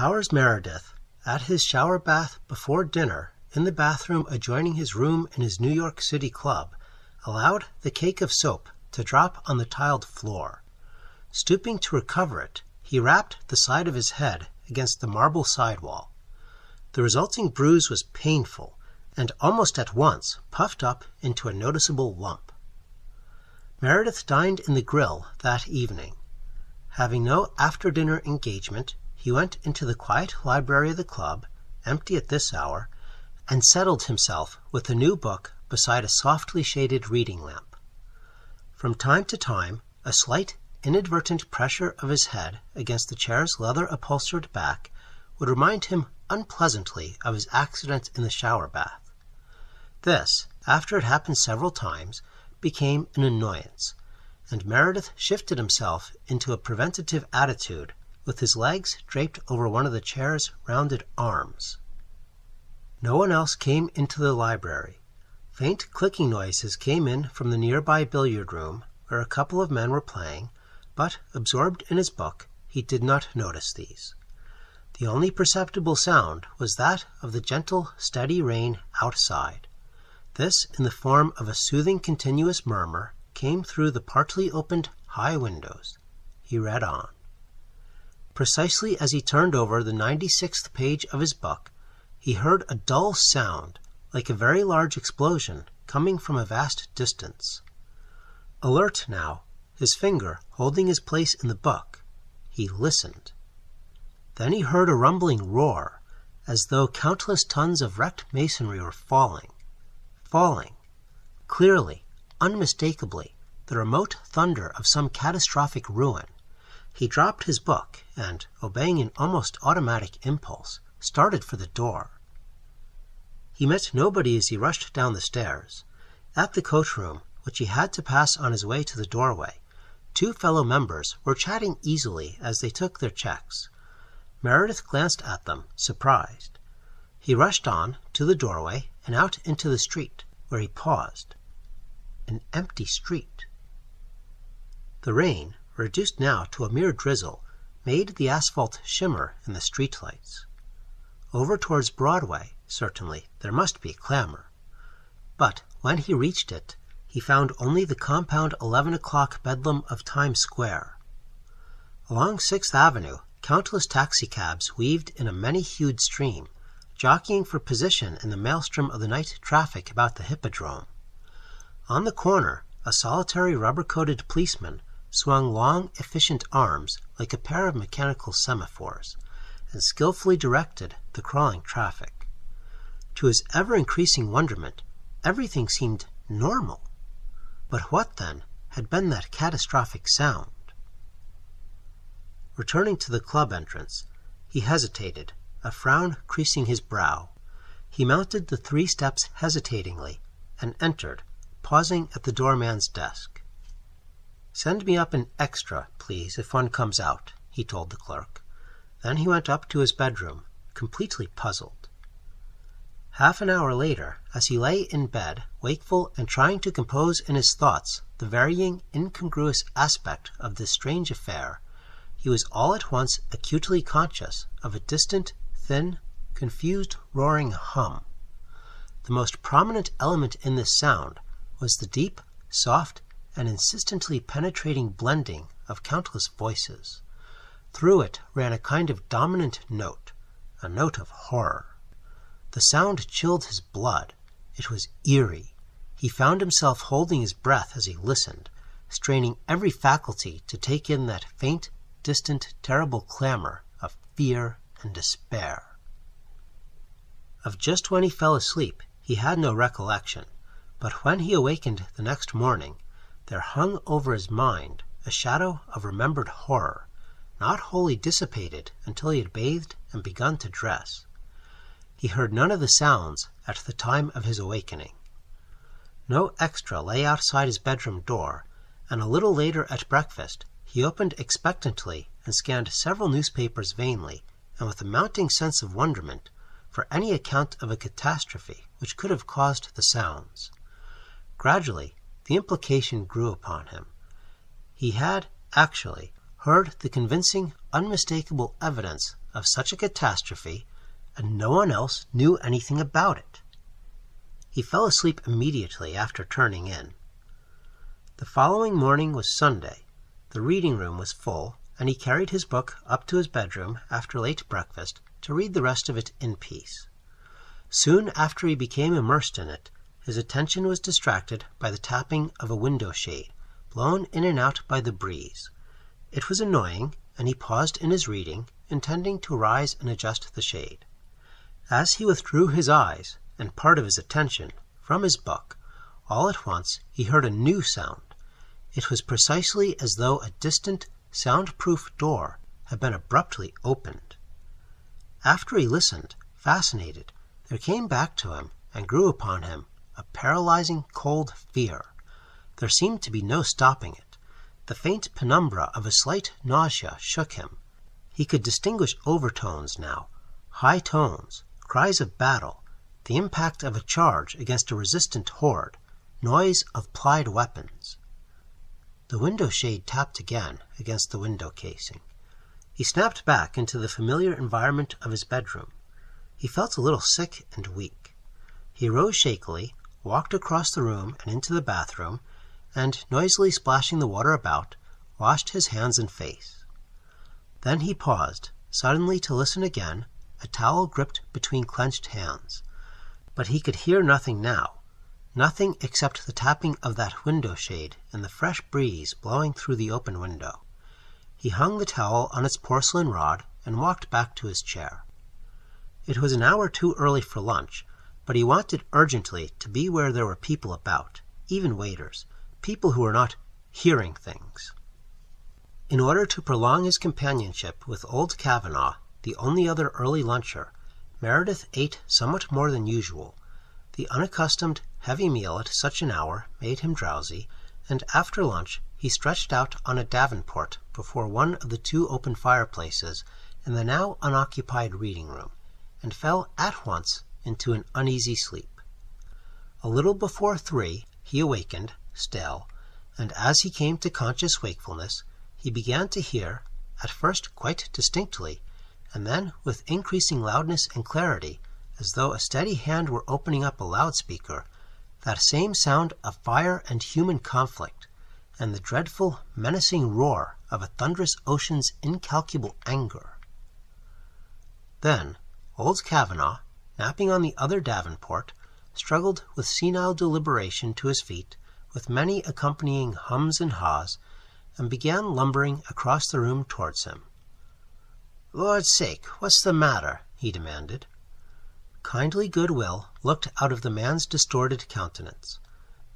Powers Meredith, at his shower bath before dinner in the bathroom adjoining his room in his New York City club, allowed the cake of soap to drop on the tiled floor. Stooping to recover it, he rapped the side of his head against the marble sidewall. The resulting bruise was painful, and almost at once puffed up into a noticeable lump. Meredith dined in the grill that evening. Having no after dinner engagement, he went into the quiet library of the club, empty at this hour, and settled himself with a new book beside a softly shaded reading lamp. From time to time, a slight inadvertent pressure of his head against the chair's leather upholstered back would remind him unpleasantly of his accident in the shower bath. This, after it happened several times, became an annoyance, and Meredith shifted himself into a preventative attitude with his legs draped over one of the chair's rounded arms. No one else came into the library. Faint clicking noises came in from the nearby billiard room, where a couple of men were playing, but, absorbed in his book, he did not notice these. The only perceptible sound was that of the gentle, steady rain outside. This, in the form of a soothing continuous murmur, came through the partly opened high windows. He read on. Precisely as he turned over the ninety sixth page of his book, he heard a dull sound, like a very large explosion, coming from a vast distance. Alert now, his finger holding his place in the book, he listened. Then he heard a rumbling roar, as though countless tons of wrecked masonry were falling. Falling. Clearly, unmistakably, the remote thunder of some catastrophic ruin. He dropped his book and, obeying an almost automatic impulse, started for the door. He met nobody as he rushed down the stairs. At the coach room, which he had to pass on his way to the doorway, two fellow members were chatting easily as they took their checks. Meredith glanced at them, surprised. He rushed on to the doorway and out into the street, where he paused. An empty street. The rain, reduced now to a mere drizzle, made the asphalt shimmer in the streetlights. Over towards Broadway, certainly, there must be clamor. But when he reached it, he found only the compound eleven o'clock bedlam of Times Square. Along Sixth Avenue, countless taxicabs weaved in a many-hued stream, jockeying for position in the maelstrom of the night traffic about the Hippodrome. On the corner, a solitary rubber-coated policeman swung long, efficient arms like a pair of mechanical semaphores, and skillfully directed the crawling traffic. To his ever increasing wonderment, everything seemed normal. But what, then, had been that catastrophic sound? Returning to the club entrance, he hesitated, a frown creasing his brow. He mounted the three steps hesitatingly and entered, pausing at the doorman's desk. Send me up an extra, please, if one comes out, he told the clerk. Then he went up to his bedroom, completely puzzled. Half an hour later, as he lay in bed, wakeful and trying to compose in his thoughts the varying, incongruous aspect of this strange affair, he was all at once acutely conscious of a distant, thin, confused, roaring hum. The most prominent element in this sound was the deep, soft, an insistently penetrating blending of countless voices. Through it ran a kind of dominant note, a note of horror. The sound chilled his blood. It was eerie. He found himself holding his breath as he listened, straining every faculty to take in that faint, distant, terrible clamor of fear and despair. Of just when he fell asleep, he had no recollection, but when he awakened the next morning, there hung over his mind a shadow of remembered horror, not wholly dissipated until he had bathed and begun to dress. He heard none of the sounds at the time of his awakening. No extra lay outside his bedroom door, and a little later at breakfast he opened expectantly and scanned several newspapers vainly, and with a mounting sense of wonderment, for any account of a catastrophe which could have caused the sounds. Gradually the implication grew upon him. He had, actually, heard the convincing, unmistakable evidence of such a catastrophe, and no one else knew anything about it. He fell asleep immediately after turning in. The following morning was Sunday. The reading room was full, and he carried his book up to his bedroom after late breakfast to read the rest of it in peace. Soon after he became immersed in it, his attention was distracted by the tapping of a window shade, blown in and out by the breeze. It was annoying, and he paused in his reading, intending to rise and adjust the shade. As he withdrew his eyes, and part of his attention, from his book, all at once he heard a new sound. It was precisely as though a distant, sound-proof door had been abruptly opened. After he listened, fascinated, there came back to him and grew upon him a paralyzing cold fear. There seemed to be no stopping it. The faint penumbra of a slight nausea shook him. He could distinguish overtones now, high tones, cries of battle, the impact of a charge against a resistant horde, noise of plied weapons. The window shade tapped again against the window casing. He snapped back into the familiar environment of his bedroom. He felt a little sick and weak. He rose shakily, walked across the room and into the bathroom, and, noisily splashing the water about, washed his hands and face. Then he paused, suddenly to listen again, a towel gripped between clenched hands. But he could hear nothing now, nothing except the tapping of that window shade and the fresh breeze blowing through the open window. He hung the towel on its porcelain rod and walked back to his chair. It was an hour too early for lunch, but he wanted urgently to be where there were people about, even waiters, people who were not hearing things. In order to prolong his companionship with old Kavanagh, the only other early luncher, Meredith ate somewhat more than usual. The unaccustomed heavy meal at such an hour made him drowsy, and after lunch he stretched out on a davenport before one of the two open fireplaces in the now unoccupied reading room and fell at once into an uneasy sleep. A little before three he awakened, still, and as he came to conscious wakefulness, he began to hear, at first quite distinctly, and then with increasing loudness and clarity, as though a steady hand were opening up a loudspeaker, that same sound of fire and human conflict, and the dreadful, menacing roar of a thunderous ocean's incalculable anger. Then Old Kavanagh, napping on the other davenport, struggled with senile deliberation to his feet, with many accompanying hums and haws, and began lumbering across the room towards him. "Lord's sake, what's the matter?" he demanded. Kindly goodwill looked out of the man's distorted countenance.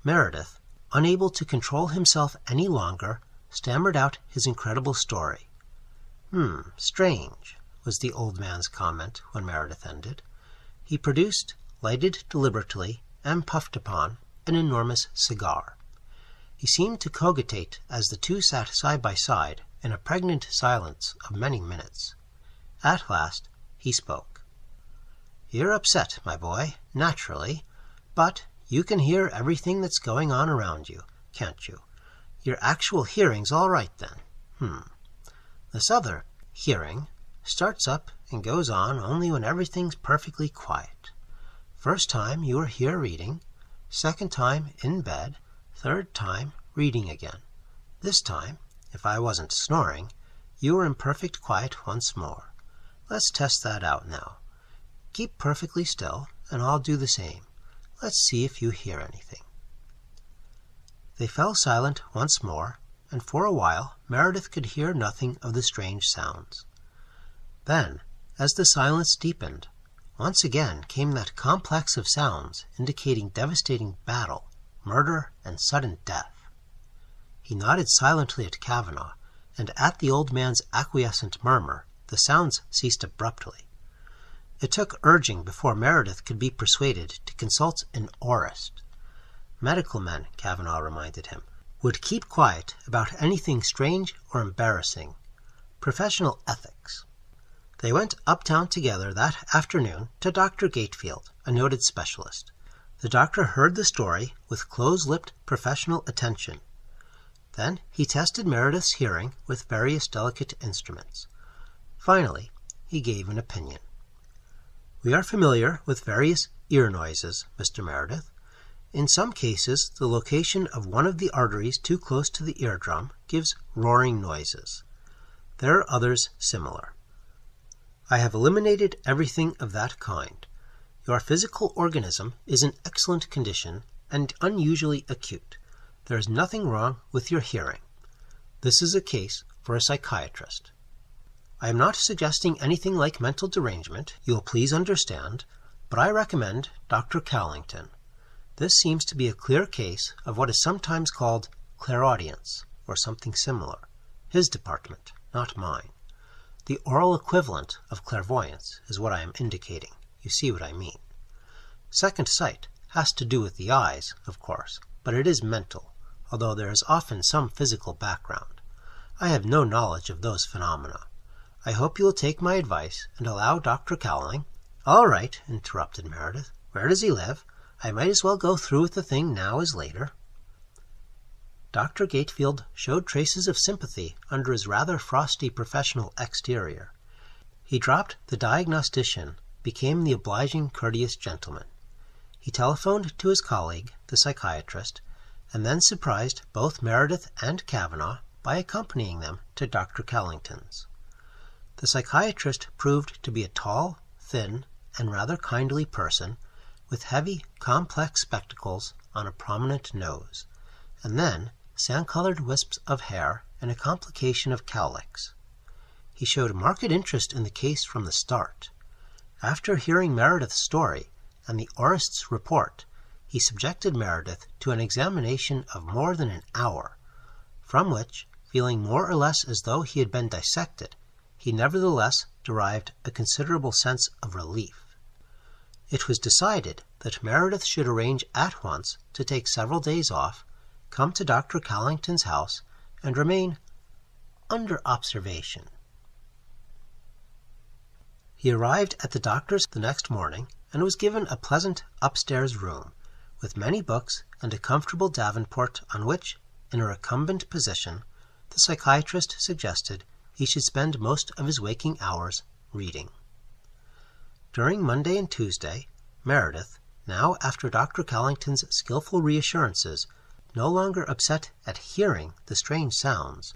Meredith, unable to control himself any longer, stammered out his incredible story. "Hmm, strange was the old man's comment when Meredith ended. He produced, lighted deliberately, and puffed upon, an enormous cigar. He seemed to cogitate as the two sat side by side in a pregnant silence of many minutes. At last he spoke. "You're upset, my boy, naturally, but you can hear everything that's going on around you, can't you? Your actual hearing's all right, then. Hmm. This other hearing starts up and goes on only when everything's perfectly quiet. First time you were here reading, second time in bed, third time reading again. This time, if I wasn't snoring, you were in perfect quiet once more. Let's test that out now. Keep perfectly still, and I'll do the same. Let's see if you hear anything. They fell silent once more, and for a while Meredith could hear nothing of the strange sounds. Then, as the silence deepened, once again came that complex of sounds indicating devastating battle, murder, and sudden death. He nodded silently at Kavanagh, and at the old man's acquiescent murmur the sounds ceased abruptly. It took urging before Meredith could be persuaded to consult an aurist. Medical men, Kavanagh reminded him, would keep quiet about anything strange or embarrassing. Professional ethics. They went uptown together that afternoon to Dr. Gatefield, a noted specialist. The doctor heard the story with close-lipped professional attention. Then he tested Meredith's hearing with various delicate instruments. Finally, he gave an opinion. We are familiar with various ear noises, Mr. Meredith. In some cases, the location of one of the arteries too close to the eardrum gives roaring noises. There are others similar. I have eliminated everything of that kind. Your physical organism is in excellent condition and unusually acute. There is nothing wrong with your hearing. This is a case for a psychiatrist. I am not suggesting anything like mental derangement, you will please understand, but I recommend Dr. Cowlington. This seems to be a clear case of what is sometimes called clairaudience, or something similar. His department, not mine. The oral equivalent of clairvoyance is what I am indicating. You see what I mean. Second sight has to do with the eyes, of course, but it is mental, although there is often some physical background. I have no knowledge of those phenomena. I hope you will take my advice and allow Dr. Cowlington All right, interrupted Meredith. Where does he live? I might as well go through with the thing now as later. Dr. Gatefield showed traces of sympathy under his rather frosty professional exterior. He dropped the diagnostician, became the obliging, courteous gentleman. He telephoned to his colleague, the psychiatrist, and then surprised both Meredith and Kavanagh by accompanying them to Dr. Cowlington's. The psychiatrist proved to be a tall, thin, and rather kindly person with heavy, complex spectacles on a prominent nose, and then sand-colored wisps of hair and a complication of cowlicks. He showed marked interest in the case from the start. After hearing Meredith's story and the aurist's report, he subjected Meredith to an examination of more than an hour, from which, feeling more or less as though he had been dissected, he nevertheless derived a considerable sense of relief. It was decided that Meredith should arrange at once to take several days off, come to Dr. Cowlington's house, and remain under observation. He arrived at the doctor's the next morning and was given a pleasant upstairs room, with many books and a comfortable davenport on which, in a recumbent position, the psychiatrist suggested he should spend most of his waking hours reading. During Monday and Tuesday, Meredith, now after Dr. Cowlington's skilful reassurances, no longer upset at hearing the strange sounds,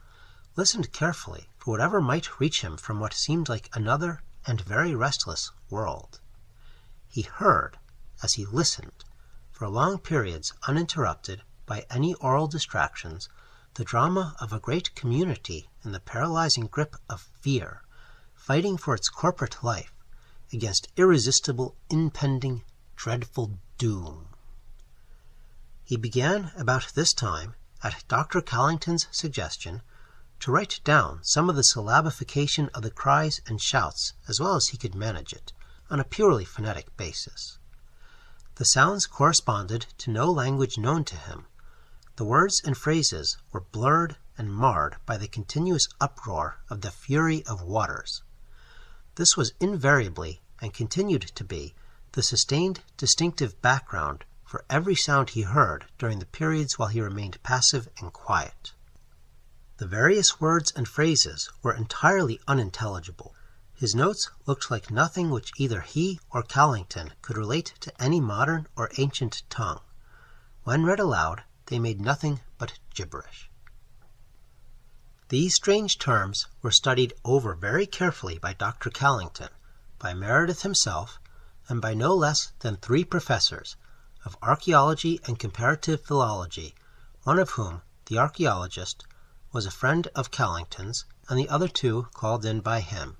listened carefully for whatever might reach him from what seemed like another and very restless world. He heard, as he listened, for long periods uninterrupted by any oral distractions, the drama of a great community in the paralyzing grip of fear, fighting for its corporate life against irresistible, impending, dreadful doom. He began about this time, at Dr. Cowlington's suggestion, to write down some of the syllabification of the cries and shouts as well as he could manage it, on a purely phonetic basis. The sounds corresponded to no language known to him. The words and phrases were blurred and marred by the continuous uproar of the fury of waters. This was invariably, and continued to be, the sustained distinctive background for every sound he heard during the periods while he remained passive and quiet. The various words and phrases were entirely unintelligible. His notes looked like nothing which either he or Cowlington could relate to any modern or ancient tongue. When read aloud, they made nothing but gibberish. These strange terms were studied over very carefully by Dr. Cowlington, by Meredith himself, and by no less than three professors of archaeology and comparative philology, one of whom, the archaeologist, was a friend of Cowlington's, and the other two called in by him.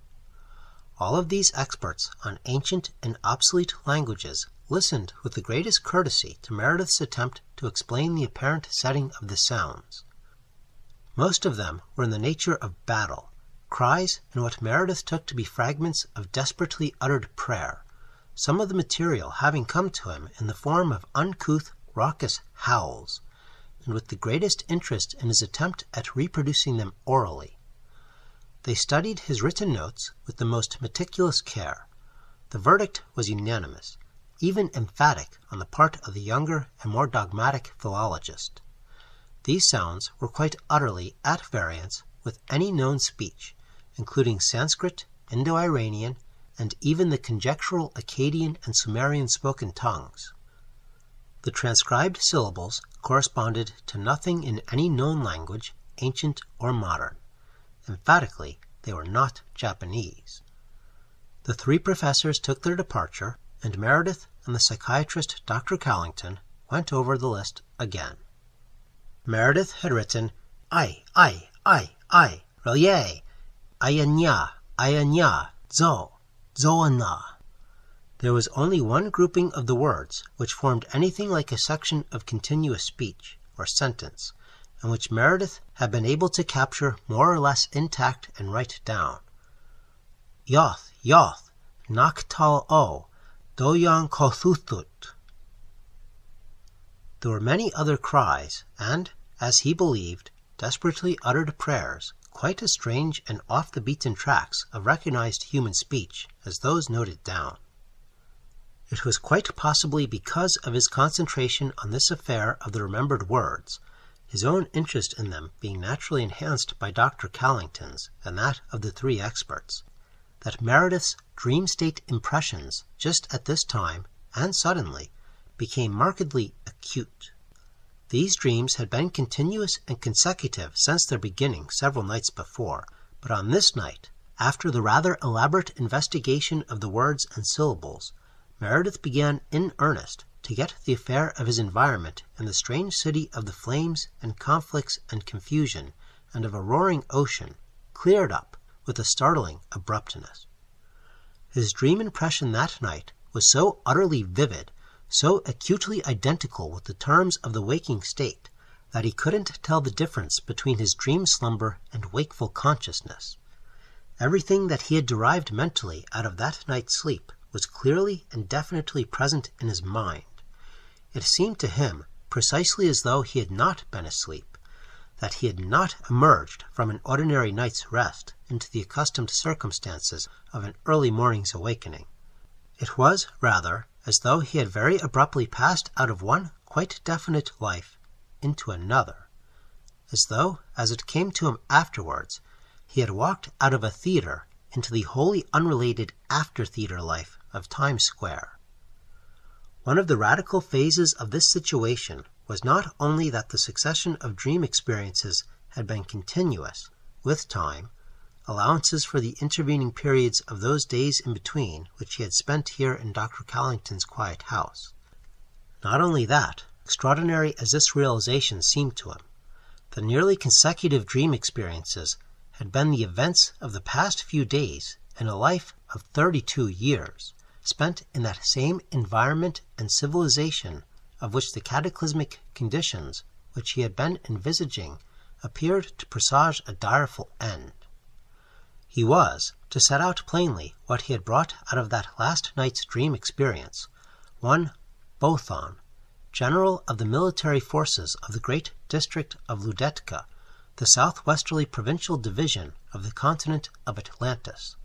All of these experts on ancient and obsolete languages listened with the greatest courtesy to Meredith's attempt to explain the apparent setting of the sounds. Most of them were in the nature of battle, cries and what Meredith took to be fragments of desperately uttered prayer, some of the material having come to him in the form of uncouth, raucous howls, and with the greatest interest in his attempt at reproducing them orally. They studied his written notes with the most meticulous care. The verdict was unanimous, even emphatic on the part of the younger and more dogmatic philologist. These sounds were quite utterly at variance with any known speech, including Sanskrit, Indo-Iranian, and even the conjectural Akkadian and Sumerian spoken tongues. The transcribed syllables corresponded to nothing in any known language, ancient or modern. Emphatically, they were not Japanese. The three professors took their departure, and Meredith and the psychiatrist Dr. Cowlington went over the list again. Meredith had written I, I, I, I, Relier, Ayanya, Ayanya, Zo, Zoana. There was only one grouping of the words which formed anything like a section of continuous speech, or sentence, and which Meredith had been able to capture more or less intact and write down. Yoth, Yoth, Naktal O, Doyan Kothuthut. There were many other cries, and, as he believed, desperately uttered prayers, quite as strange and off the beaten tracks of recognized human speech as those noted down. It was quite possibly because of his concentration on this affair of the remembered words, his own interest in them being naturally enhanced by Dr. Cowlington's and that of the three experts, that Meredith's dream state impressions just at this time and suddenly became markedly acute. These dreams had been continuous and consecutive since their beginning several nights before, but on this night, after the rather elaborate investigation of the words and syllables, Meredith began in earnest to get the affair of his environment in the strange city of the flames and conflicts and confusion and of a roaring ocean cleared up with a startling abruptness. His dream impression that night was so utterly vivid, so acutely identical with the terms of the waking state, that he couldn't tell the difference between his dream slumber and wakeful consciousness. Everything that he had derived mentally out of that night's sleep was clearly and definitely present in his mind. It seemed to him precisely as though he had not been asleep, that he had not emerged from an ordinary night's rest into the accustomed circumstances of an early morning's awakening. It was, rather, as though he had very abruptly passed out of one quite definite life into another, as though, as it came to him afterwards, he had walked out of a theatre into the wholly unrelated after theatre life of Times Square. One of the radical phases of this situation was not only that the succession of dream experiences had been continuous, with time, allowances for the intervening periods of those days in between which he had spent here in Dr. Cowlington's quiet house. Not only that, extraordinary as this realization seemed to him, the nearly consecutive dream experiences had been the events of the past few days in a life of thirty two years spent in that same environment and civilization of which the cataclysmic conditions which he had been envisaging appeared to presage a direful end. He was, to set out plainly what he had brought out of that last night's dream experience, one Bothon, general of the military forces of the great district of Ludekta, the southwesterly provincial division of the continent of Atlantis,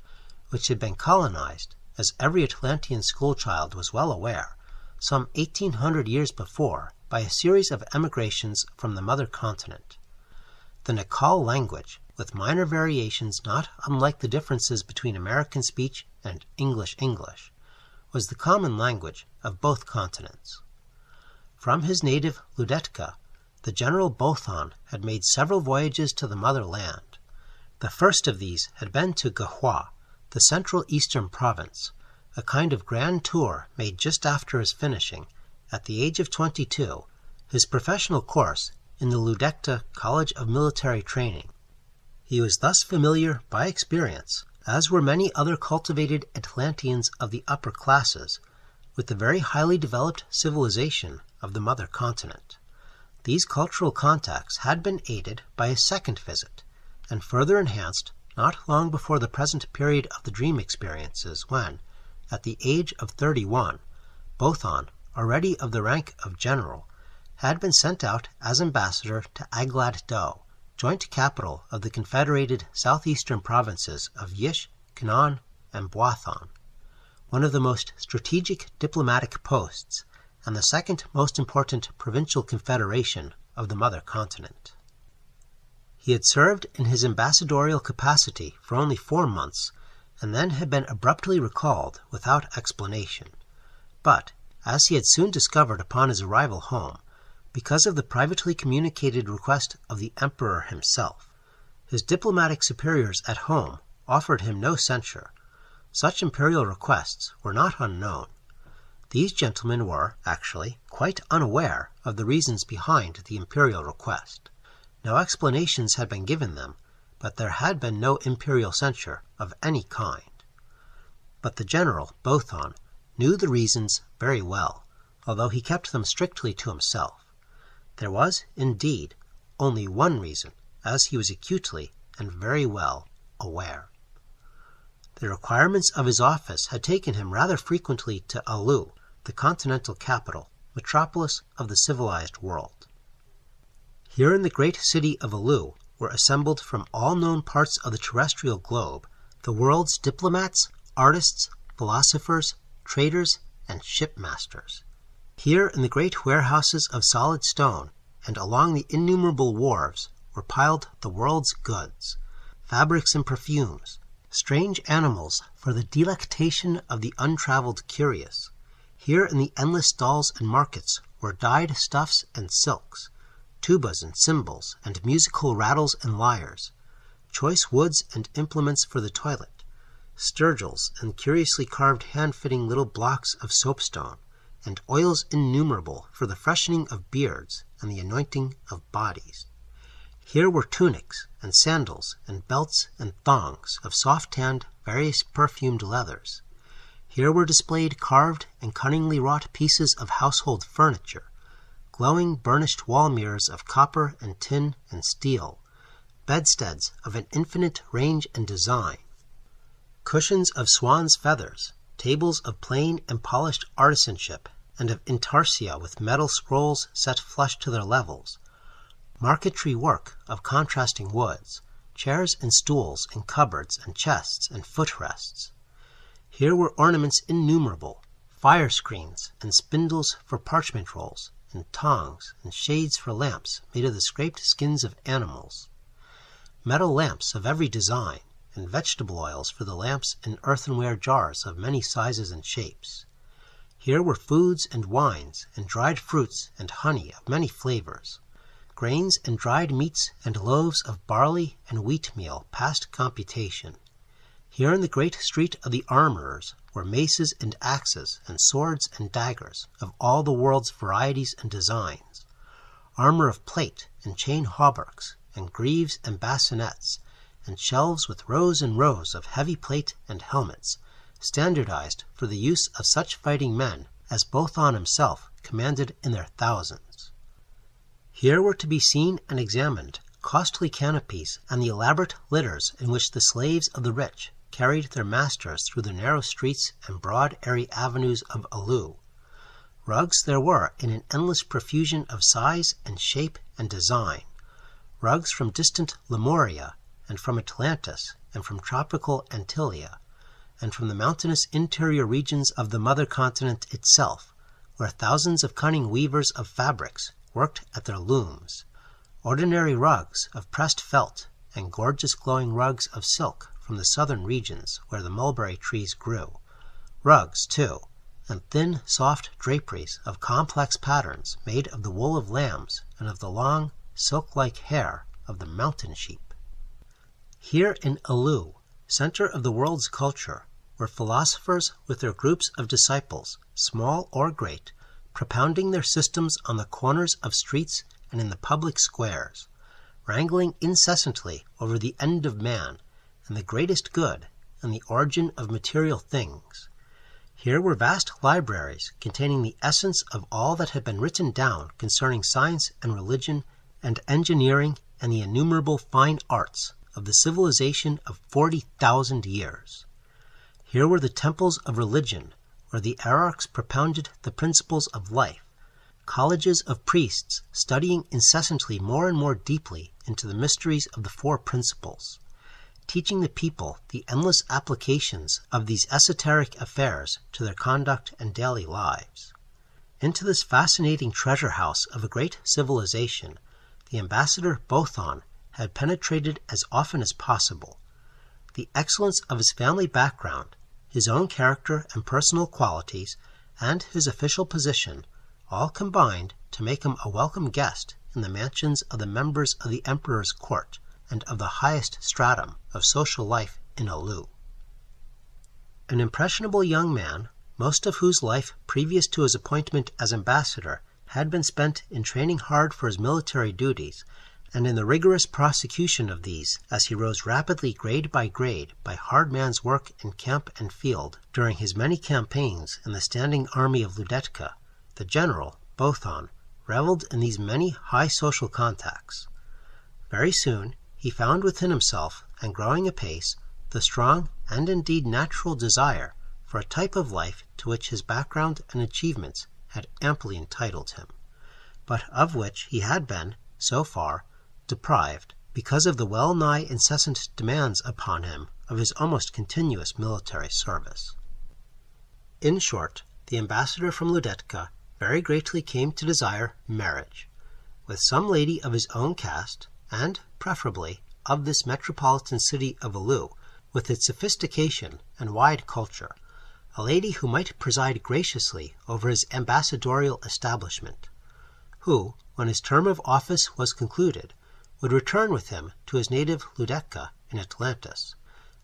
which had been colonized as every Atlantean schoolchild was well aware, some eighteen hundred years before by a series of emigrations from the mother continent. The Naacal language, with minor variations not unlike the differences between American speech and English English, was the common language of both continents. From his native Ludekta, the General Bothon had made several voyages to the motherland. The first of these had been to Ghua, the Central Eastern Province, a kind of grand tour made just after his finishing, at the age of twenty two, his professional course in the Ludekta College of Military Training. He was thus familiar by experience, as were many other cultivated Atlanteans of the upper classes, with the very highly developed civilization of the mother continent. These cultural contacts had been aided by a second visit, and further enhanced not long before the present period of the dream experiences, when, at the age of thirty one, Bothon, already of the rank of general, had been sent out as ambassador to Aglad-Dho, joint capital of the confederated southeastern provinces of Yish, Knan, and Buathon, one of the most strategic diplomatic posts and the second most important provincial confederation of the mother continent. He had served in his ambassadorial capacity for only four months, and then had been abruptly recalled without explanation. But, as he had soon discovered upon his arrival home, because of the privately communicated request of the Emperor himself, his diplomatic superiors at home offered him no censure. Such imperial requests were not unknown. These gentlemen were, actually, quite unaware of the reasons behind the imperial request. No explanations had been given them, but there had been no imperial censure of any kind. But the general, Bothon, knew the reasons very well, although he kept them strictly to himself. There was, indeed, only one reason, as he was acutely and very well aware. The requirements of his office had taken him rather frequently to Alu, the continental capital, metropolis of the civilized world. Here in the great city of Alu were assembled from all known parts of the terrestrial globe the world's diplomats, artists, philosophers, traders, and shipmasters. Here in the great warehouses of solid stone and along the innumerable wharves were piled the world's goods, fabrics and perfumes, strange animals for the delectation of the untraveled curious. Here in the endless stalls and markets were dyed stuffs and silks, tubas and cymbals, and musical rattles and lyres, choice woods and implements for the toilet, strigils and curiously carved hand-fitting little blocks of soapstone, and oils innumerable for the freshening of beards and the anointing of bodies. Here were tunics and sandals and belts and thongs of soft-tanned, various perfumed leathers. Here were displayed carved and cunningly wrought pieces of household furniture, glowing burnished wall mirrors of copper and tin and steel, bedsteads of an infinite range and design, cushions of swan's feathers, tables of plain and polished artisanship and of intarsia with metal scrolls set flush to their levels, marquetry work of contrasting woods, chairs and stools and cupboards and chests and footrests. Here were ornaments innumerable, fire screens and spindles for parchment rolls, and tongs and shades for lamps made of the scraped skins of animals, metal lamps of every design, and vegetable oils for the lamps in earthenware jars of many sizes and shapes. Here were foods and wines, and dried fruits and honey of many flavors, grains and dried meats and loaves of barley and wheat meal past computation. Here in the great street of the armorers were maces and axes and swords and daggers of all the world's varieties and designs, armor of plate and chain hauberks, and greaves and bascinets, and shelves with rows and rows of heavy plate and helmets, standardized for the use of such fighting men as Bothon himself commanded in their thousands. Here were to be seen and examined costly canopies and the elaborate litters in which the slaves of the rich carried their masters through the narrow streets and broad airy avenues of Alu. Rugs there were in an endless profusion of size and shape and design, rugs from distant Lemuria and from Atlantis and from tropical Antillea, and from the mountainous interior regions of the mother continent itself, where thousands of cunning weavers of fabrics worked at their looms. Ordinary rugs of pressed felt and gorgeous glowing rugs of silk from the southern regions where the mulberry trees grew. Rugs, too, and thin, soft draperies of complex patterns made of the wool of lambs and of the long, silk-like hair of the mountain sheep. Here in Alu, center of the world's culture, were philosophers with their groups of disciples, small or great, propounding their systems on the corners of streets and in the public squares, wrangling incessantly over the end of man and the greatest good and the origin of material things. Here were vast libraries containing the essence of all that had been written down concerning science and religion and engineering and the innumerable fine arts of the civilization of 40,000 years. Here were the temples of religion, where the hierarchs propounded the principles of life, colleges of priests studying incessantly more and more deeply into the mysteries of the four principles, teaching the people the endless applications of these esoteric affairs to their conduct and daily lives. Into this fascinating treasure house of a great civilization, the ambassador Bothon had penetrated as often as possible. the excellence of his family background, his own character and personal qualities, and his official position all combined to make him a welcome guest in the mansions of the members of the emperor's court and of the highest stratum of social life in Alu. An impressionable young man, most of whose life previous to his appointment as ambassador had been spent in training hard for his military duties, and in the rigorous prosecution of these as he rose rapidly grade by grade by hard man's work in camp and field during his many campaigns in the standing army of Ludekta, the general, Bothon, reveled in these many high social contacts. Very soon he found within himself, and growing apace, the strong and indeed natural desire for a type of life to which his background and achievements had amply entitled him, but of which he had been, so far, deprived because of the well nigh incessant demands upon him of his almost continuous military service. In short, the ambassador from Ludekta very greatly came to desire marriage with some lady of his own caste, and, preferably, of this metropolitan city of Alu, with its sophistication and wide culture, a lady who might preside graciously over his ambassadorial establishment, who, when his term of office was concluded, would return with him to his native Ludekta in Atlantis,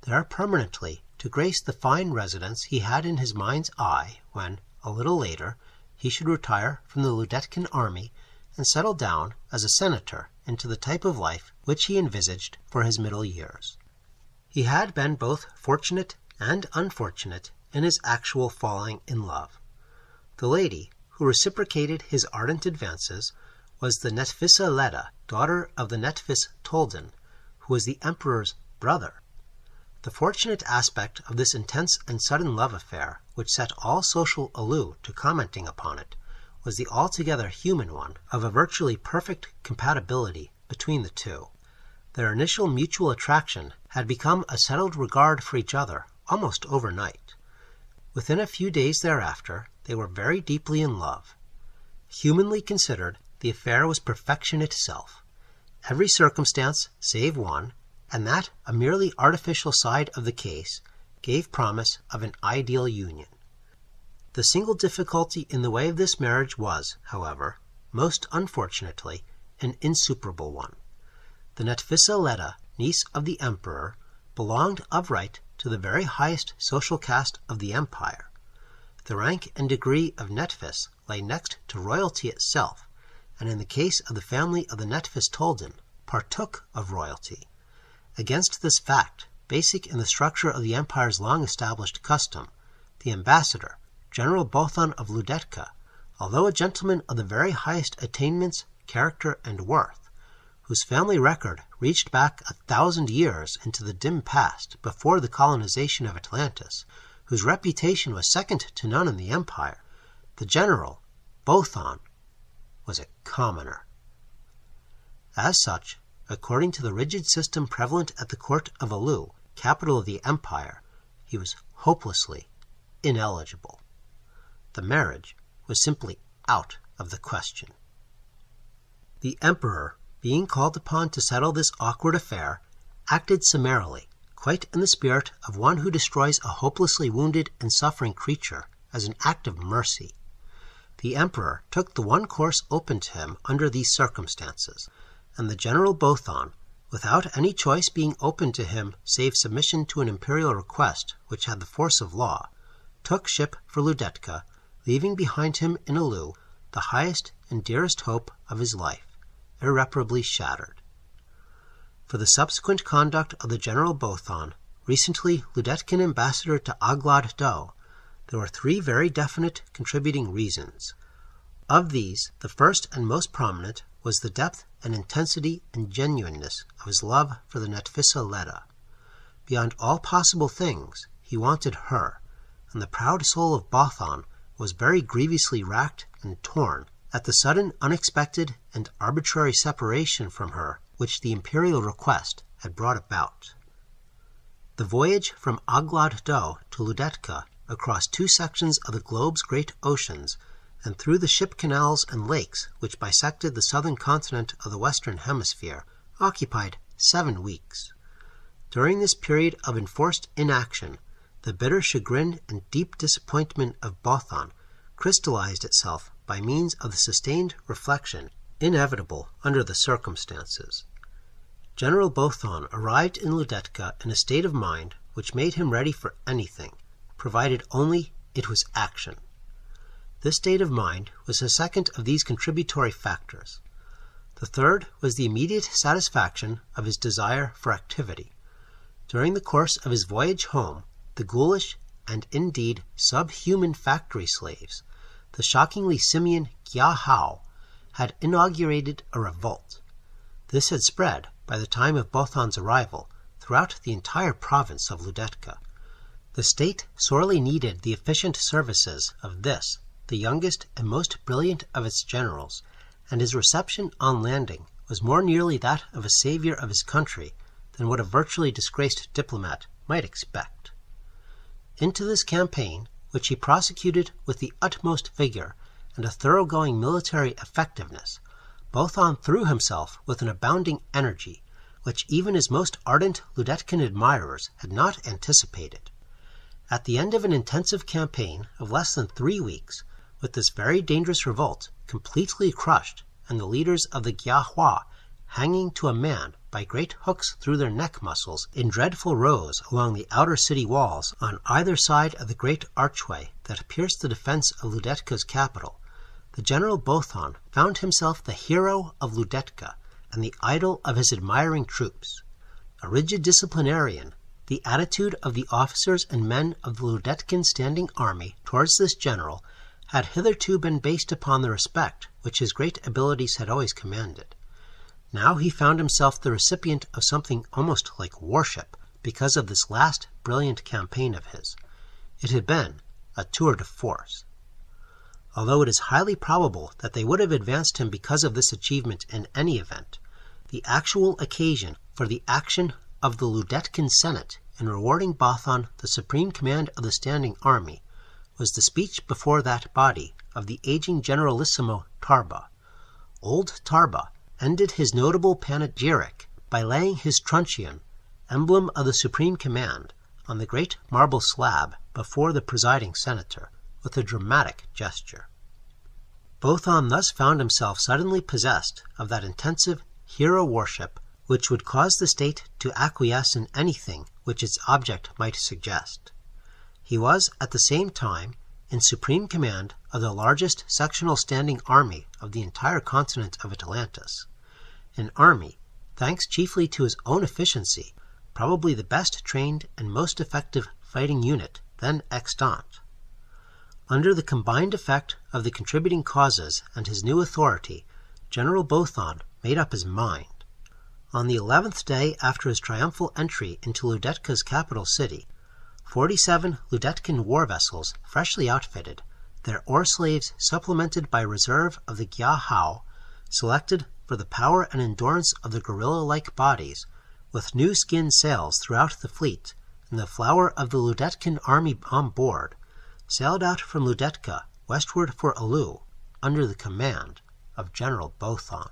there permanently to grace the fine residence he had in his mind's eye when, a little later, he should retire from the Ludektan army and settle down as a senator into the type of life which he envisaged for his middle years. He had been both fortunate and unfortunate in his actual falling in love. The lady who reciprocated his ardent advances was the Netvissa Ledda, daughter of the Netvis Toldon, who was the emperor's brother. The fortunate aspect of this intense and sudden love affair, which set all social Alu to commenting upon it, was the altogether human one of a virtually perfect compatibility between the two. Their initial mutual attraction had become a settled regard for each other almost overnight. Within a few days thereafter they were very deeply in love. Humanly considered, the affair was perfection itself. Every circumstance, save one, and that a merely artificial side of the case, gave promise of an ideal union. The single difficulty in the way of this marriage was, however, most unfortunately, an insuperable one. The Netvissa Ledda, niece of the emperor, belonged of right to the very highest social caste of the empire. The rank and degree of Netvis lay next to royalty itself, and in the case of the family of the Netvis Toldon, partook of royalty. Against this fact, basic in the structure of the empire's long established custom, the ambassador, General Bothon of Ludekta, although a gentleman of the very highest attainments, character, and worth, whose family record reached back a thousand years into the dim past before the colonization of Atlantis, whose reputation was second to none in the empire, the general, Bothon, was a commoner. As such, according to the rigid system prevalent at the court of Alu, capital of the empire, he was hopelessly ineligible. The marriage was simply out of the question. The emperor, being called upon to settle this awkward affair, acted summarily, quite in the spirit of one who destroys a hopelessly wounded and suffering creature as an act of mercy. The emperor took the one course open to him under these circumstances and the General Bothon, without any choice being open to him save submission to an imperial request which had the force of law, took ship for Ludekta, leaving behind him in Alu the highest and dearest hope of his life, irreparably shattered. For the subsequent conduct of the General Bothon, recently Ludektan ambassador to Aglad-Dho, there were three very definite contributing reasons. Of these, the first and most prominent was the depth and intensity and genuineness of his love for the Netvissa Ledda. Beyond all possible things, he wanted her, and the proud soul of Bothon was very grievously racked and torn at the sudden, unexpected, and arbitrary separation from her which the imperial request had brought about. The voyage from Aglad-Dho to Ludekta across two sections of the globe's great oceans and through the ship canals and lakes which bisected the southern continent of the western hemisphere, occupied seven weeks. During this period of enforced inaction, the bitter chagrin and deep disappointment of Bothon crystallized itself by means of the sustained reflection inevitable under the circumstances. General Bothon arrived in Ludekta in a state of mind which made him ready for anything, provided only it was action. This state of mind was the second of these contributory factors. The third was the immediate satisfaction of his desire for activity. During the course of his voyage home, the ghoulish and indeed subhuman factory slaves, the shockingly simian Gyaa-Hau, had inaugurated a revolt. This had spread, by the time of Bothon's arrival, throughout the entire province of Ludekta. The state sorely needed the efficient services of this the youngest and most brilliant of its generals, and his reception on landing was more nearly that of a savior of his country than what a virtually disgraced diplomat might expect. Into this campaign, which he prosecuted with the utmost vigor and a thoroughgoing military effectiveness, Bothon threw himself with an abounding energy which even his most ardent Ludektan admirers had not anticipated. At the end of an intensive campaign of less than three weeks, with this very dangerous revolt completely crushed and the leaders of the Gyaa-Hau hanging to a man by great hooks through their neck muscles in dreadful rows along the outer city walls on either side of the great archway that pierced the defense of Ludekta's capital, the General Bothon found himself the hero of Ludekta and the idol of his admiring troops. A rigid disciplinarian, the attitude of the officers and men of the Ludektan standing army towards this general had hitherto been based upon the respect which his great abilities had always commanded. Now he found himself the recipient of something almost like worship because of this last brilliant campaign of his. It had been a tour de force. Although it is highly probable that they would have advanced him because of this achievement in any event, the actual occasion for the action of the Ludektan Senate in rewarding Bothon the supreme command of the standing army was the speech before that body of the aging Generalissimo Tarba. Old Tarba ended his notable panegyric by laying his truncheon, emblem of the supreme command, on the great marble slab before the presiding senator, with a dramatic gesture. Bothon thus found himself suddenly possessed of that intensive hero worship which would cause the state to acquiesce in anything which its object might suggest. He was at the same time in supreme command of the largest sectional standing army of the entire continent of Atlantis, an army, thanks chiefly to his own efficiency, probably the best trained and most effective fighting unit then extant. Under the combined effect of the contributing causes and his new authority, General Bothon made up his mind. On the eleventh day after his triumphal entry into Ludekta's capital city, Forty-seven Ludektan war vessels, freshly outfitted, their oar slaves supplemented by reserve of the Gyaa-Hau, selected for the power and endurance of their gorilla-like bodies, with new skin sails throughout the fleet, and the flower of the Ludektan army on board, sailed out from Ludekta westward for Alu, under the command of General Bothon.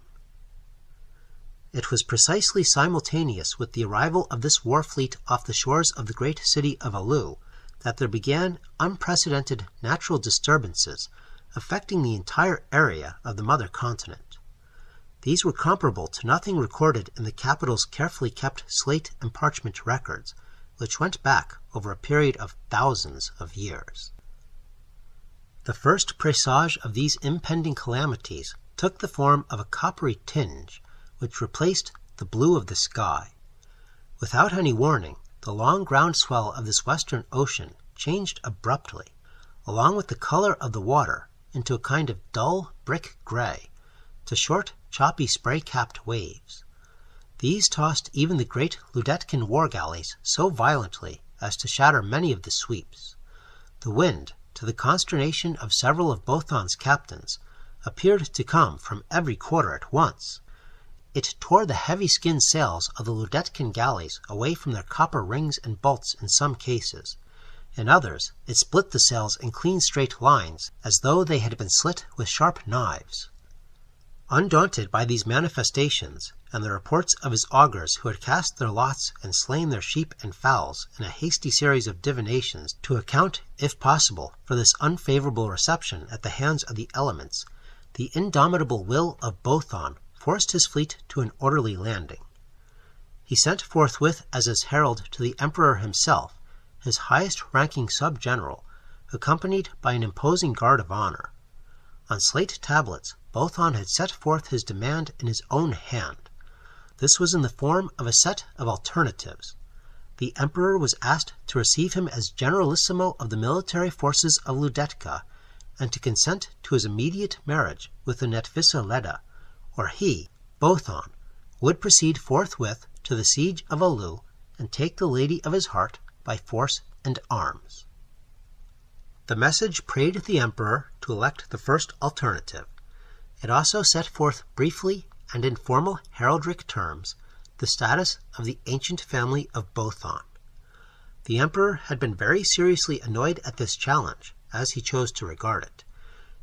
It was precisely simultaneous with the arrival of this war fleet off the shores of the great city of Alu that there began unprecedented natural disturbances affecting the entire area of the mother continent. These were comparable to nothing recorded in the capital's carefully kept slate and parchment records, which went back over a period of thousands of years. The first presage of these impending calamities took the form of a coppery tinge which replaced the blue of the sky. Without any warning, the long ground swell of this western ocean changed abruptly, along with the color of the water, into a kind of dull brick gray, to short, choppy, spray capped waves. These tossed even the great Ludektan war galleys so violently as to shatter many of the sweeps. The wind, to the consternation of several of Bothon's captains, appeared to come from every quarter at once. It tore the heavy skin sails of the Ludektan galleys away from their copper rings and bolts in some cases. In others, it split the sails in clean straight lines, as though they had been slit with sharp knives. Undaunted by these manifestations, and the reports of his augurs who had cast their lots and slain their sheep and fowls in a hasty series of divinations to account, if possible, for this unfavorable reception at the hands of the elements, the indomitable will of Bothon forced his fleet to an orderly landing. He sent forthwith as his herald to the emperor himself his highest ranking sub general, accompanied by an imposing guard of honor. On slate tablets Bothon had set forth his demand in his own hand. This was in the form of a set of alternatives. The emperor was asked to receive him as generalissimo of the military forces of Ludekta, and to consent to his immediate marriage with the Netvissa Ledda, or he, Bothon, would proceed forthwith to the siege of Alu and take the lady of his heart by force and arms. The message prayed the emperor to elect the first alternative. It also set forth briefly and in formal heraldic terms the status of the ancient family of Bothon. The emperor had been very seriously annoyed at this challenge, as he chose to regard it.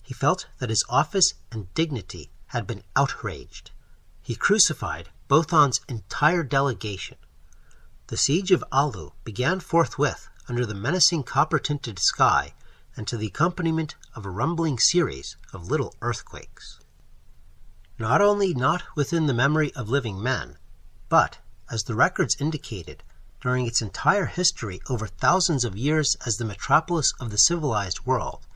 He felt that his office and dignity had been outraged. He crucified Bothon's entire delegation. The siege of Alu began forthwith under the menacing copper tinted sky and to the accompaniment of a rumbling series of little earthquakes. Not only not within the memory of living men, but, as the records indicated, during its entire history over thousands of years as the metropolis of the civilized world,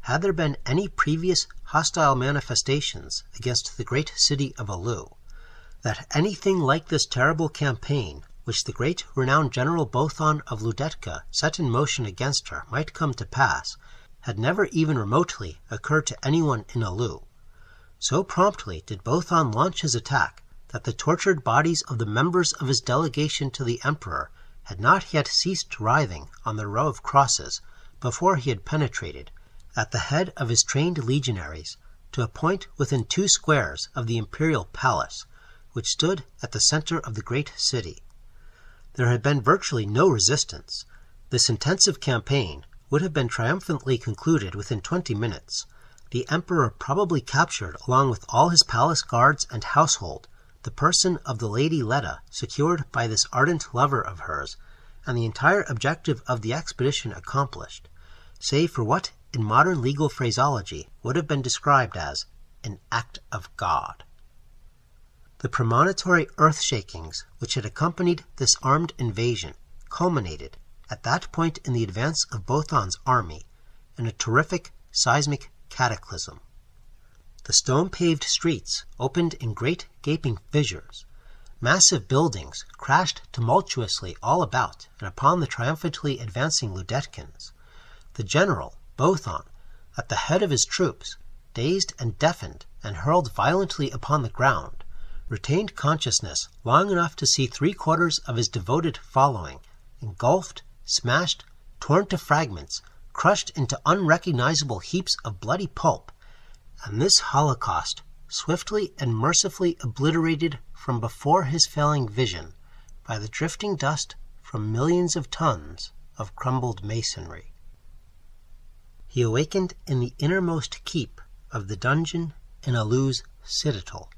had there been any previous hostile manifestations against the great city of Alu, that anything like this terrible campaign which the great renowned General Bothon of Ludekta set in motion against her might come to pass, had never even remotely occurred to anyone in Alu. So promptly did Bothon launch his attack that the tortured bodies of the members of his delegation to the emperor had not yet ceased writhing on the row of crosses before he had penetrated, at the head of his trained legionaries, to a point within two squares of the imperial palace, which stood at the center of the great city. There had been virtually no resistance. This intensive campaign would have been triumphantly concluded within twenty minutes. The emperor probably captured, along with all his palace guards and household, the person of the Lady Ledda secured by this ardent lover of hers, and the entire objective of the expedition accomplished, save for what in modern legal phraseology would have been described as an act of God. The premonitory earth shakings which had accompanied this armed invasion culminated, at that point in the advance of Bothon's army, in a terrific seismic cataclysm. The stone paved streets opened in great gaping fissures. Massive buildings crashed tumultuously all about and upon the triumphantly advancing Ludektans. The general, Bothon, at the head of his troops, dazed and deafened and hurled violently upon the ground, retained consciousness long enough to see three quarters of his devoted following engulfed, smashed, torn to fragments, crushed into unrecognizable heaps of bloody pulp, and this holocaust swiftly and mercifully obliterated from before his failing vision by the drifting dust from millions of tons of crumbled masonry. He awakened in the innermost keep of the dungeon in Alu's citadel.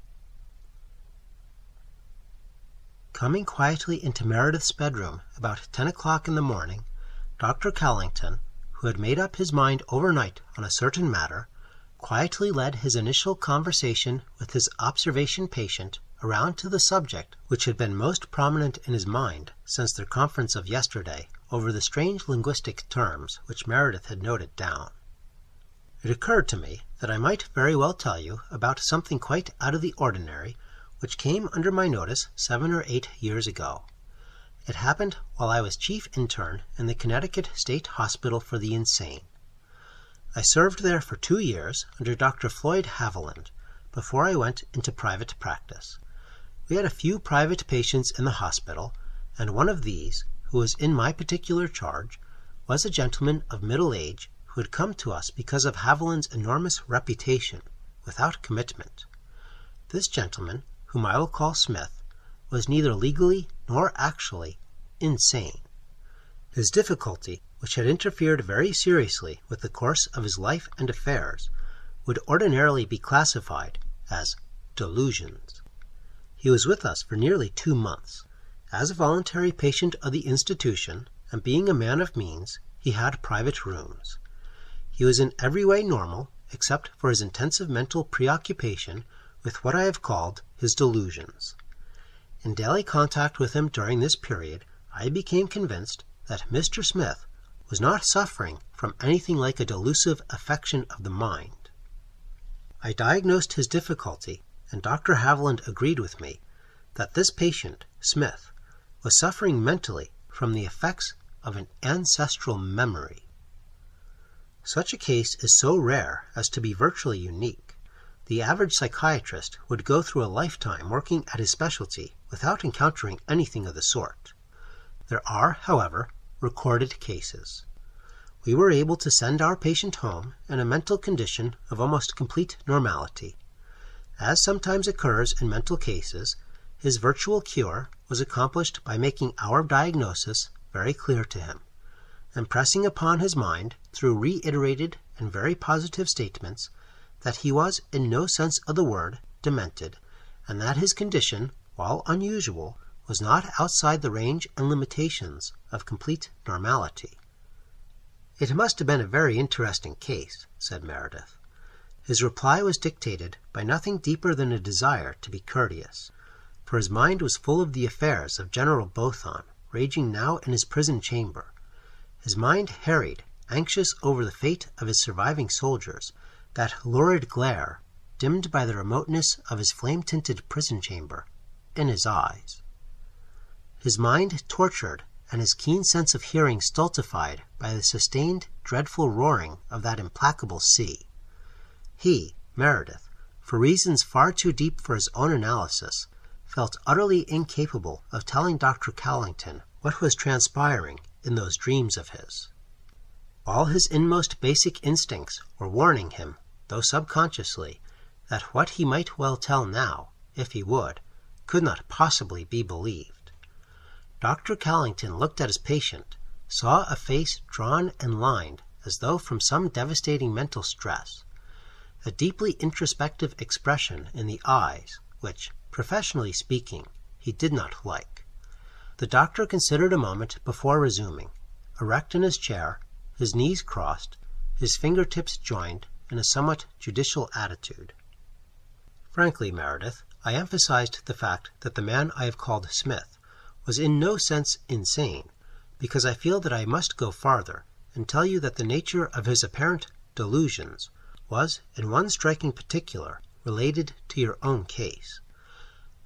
Coming quietly into Meredith's bedroom about ten o'clock in the morning, Dr. Cowlington, who had made up his mind overnight on a certain matter, quietly led his initial conversation with his observation patient around to the subject which had been most prominent in his mind since their conference of yesterday over the strange linguistic terms which Meredith had noted down. It occurred to me that I might very well tell you about something quite out of the ordinary which came under my notice seven or eight years ago. It happened while I was chief intern in the Connecticut State Hospital for the Insane. I served there for two years under Dr. Floyd Haviland before I went into private practice. We had a few private patients in the hospital, and one of these, who was in my particular charge, was a gentleman of middle age who had come to us because of Haviland's enormous reputation, without commitment. This gentleman whom I will call Smith, was neither legally nor actually insane. His difficulty, which had interfered very seriously with the course of his life and affairs, would ordinarily be classified as delusions. He was with us for nearly two months. As a voluntary patient of the institution, and being a man of means, he had private rooms. He was in every way normal, except for his intensive mental preoccupation with what I have called his delusions. In daily contact with him during this period, I became convinced that Mr. Smith was not suffering from anything like a delusive affection of the mind. I diagnosed his difficulty, and Dr. Haviland agreed with me that this patient, Smith, was suffering mentally from the effects of an ancestral memory. Such a case is so rare as to be virtually unique. The average psychiatrist would go through a lifetime working at his specialty without encountering anything of the sort. There are, however, recorded cases. We were able to send our patient home in a mental condition of almost complete normality. As sometimes occurs in mental cases, his virtual cure was accomplished by making our diagnosis very clear to him, impressing upon his mind through reiterated and very positive statements that he was in no sense of the word demented, and that his condition, while unusual, was not outside the range and limitations of complete normality. It must have been a very interesting case, said Meredith. His reply was dictated by nothing deeper than a desire to be courteous, for his mind was full of the affairs of General Bothon, raging now in his prison chamber. His mind harried, anxious over the fate of his surviving soldiers, that lurid glare, dimmed by the remoteness of his flame tinted prison chamber, in his eyes. His mind tortured and his keen sense of hearing stultified by the sustained, dreadful roaring of that implacable sea. He, Meredith, for reasons far too deep for his own analysis, felt utterly incapable of telling Dr. Cowlington what was transpiring in those dreams of his. All his inmost basic instincts were warning him, though subconsciously, that what he might well tell now, if he would, could not possibly be believed. Dr. Cowlington looked at his patient, saw a face drawn and lined as though from some devastating mental stress, a deeply introspective expression in the eyes, which, professionally speaking, he did not like. The doctor considered a moment before resuming, erect in his chair, his knees crossed, his fingertips joined in a somewhat judicial attitude. Frankly, Meredith, I emphasized the fact that the man I have called Smith was in no sense insane, because I feel that I must go farther and tell you that the nature of his apparent delusions was in one striking particular related to your own case.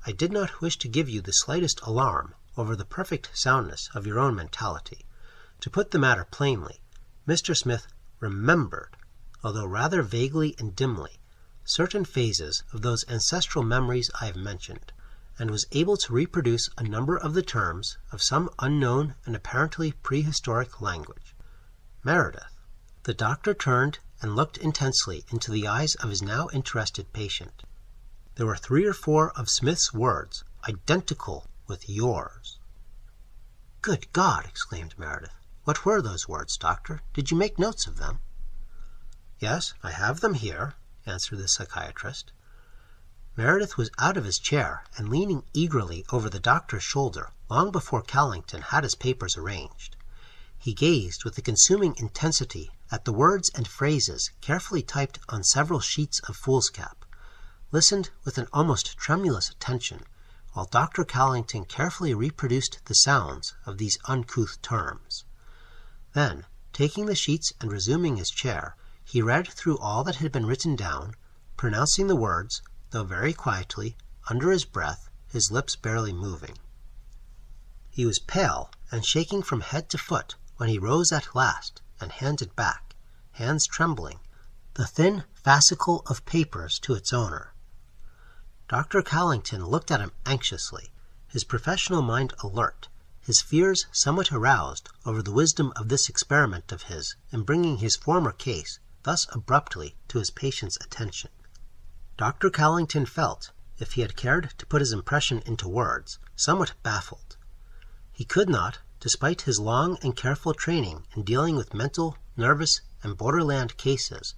I did not wish to give you the slightest alarm over the perfect soundness of your own mentality. To put the matter plainly, Mr. Smith remembered, although rather vaguely and dimly, certain phases of those ancestral memories I have mentioned, and was able to reproduce a number of the terms of some unknown and apparently prehistoric language. Meredith. The doctor turned and looked intensely into the eyes of his now interested patient. There were three or four of Smith's words identical with yours. Good God! exclaimed Meredith. What were those words, doctor? Did you make notes of them? Yes, I have them here, answered the psychiatrist. Meredith was out of his chair and leaning eagerly over the doctor's shoulder long before Cowlington had his papers arranged. He gazed with a consuming intensity at the words and phrases carefully typed on several sheets of foolscap listened with an almost tremulous attention, while Dr. Cowlington carefully reproduced the sounds of these uncouth terms. Then, taking the sheets and resuming his chair, he read through all that had been written down, pronouncing the words, though very quietly, under his breath, his lips barely moving. He was pale and shaking from head to foot when he rose at last and handed back, hands trembling, the thin fascicle of papers to its owner. Dr. Cowlington looked at him anxiously, his professional mind alert, his fears somewhat aroused over the wisdom of this experiment of his in bringing his former case thus abruptly to his patient's attention. Dr. Cowlington felt, if he had cared to put his impression into words, somewhat baffled. He could not, despite his long and careful training in dealing with mental, nervous, and borderland cases,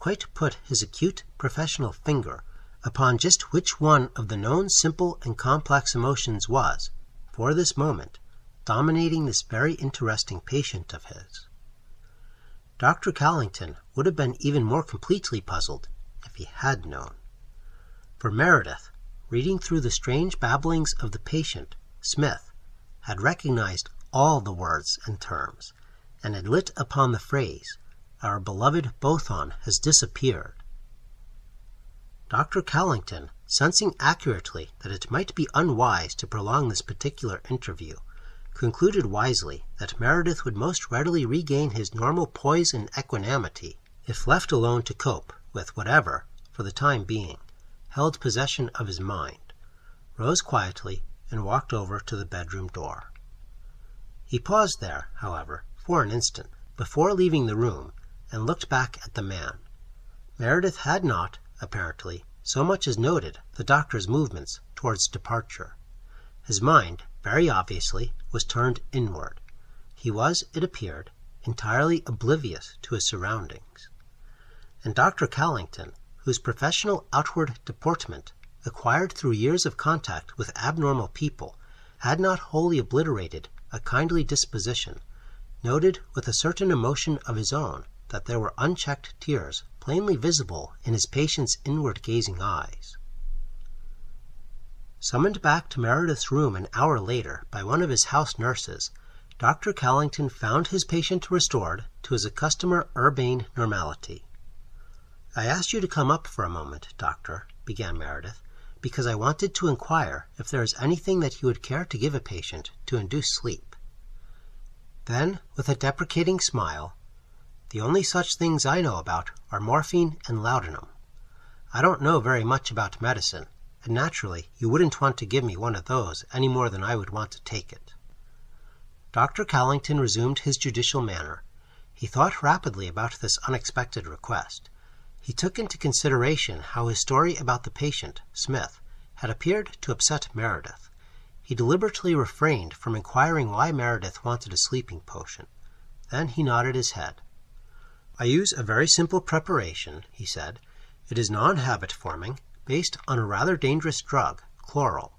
quite put his acute professional finger upon just which one of the known simple and complex emotions was, for this moment, dominating this very interesting patient of his. Dr. Cowlington would have been even more completely puzzled if he had known. For Meredith, reading through the strange babblings of the patient, Smith, had recognized all the words and terms, and had lit upon the phrase, Our beloved Bothon has disappeared. Dr. Cowlington, sensing accurately that it might be unwise to prolong this particular interview, concluded wisely that Meredith would most readily regain his normal poise and equanimity if left alone to cope with whatever, for the time being, held possession of his mind, rose quietly, and walked over to the bedroom door. He paused there, however, for an instant, before leaving the room, and looked back at the man. Meredith had not, apparently, so much as noted the doctor's movements towards departure. His mind, very obviously, was turned inward. He was, it appeared, entirely oblivious to his surroundings. And Dr. Cowlington, whose professional outward deportment, acquired through years of contact with abnormal people, had not wholly obliterated a kindly disposition, noted with a certain emotion of his own that there were unchecked tears plainly visible in his patient's inward gazing eyes. Summoned back to Meredith's room an hour later by one of his house nurses, Dr. Cowlington found his patient restored to his accustomed urbane normality. I asked you to come up for a moment, doctor, began Meredith, because I wanted to inquire if there is anything that you would care to give a patient to induce sleep. Then, with a deprecating smile, the only such things I know about are morphine and laudanum. I don't know very much about medicine, and naturally you wouldn't want to give me one of those any more than I would want to take it. Dr. Cowlington resumed his judicial manner. He thought rapidly about this unexpected request. He took into consideration how his story about the patient, Smith, had appeared to upset Meredith. He deliberately refrained from inquiring why Meredith wanted a sleeping potion. Then he nodded his head. I use a very simple preparation, he said. It is non-habit forming, based on a rather dangerous drug, chloral.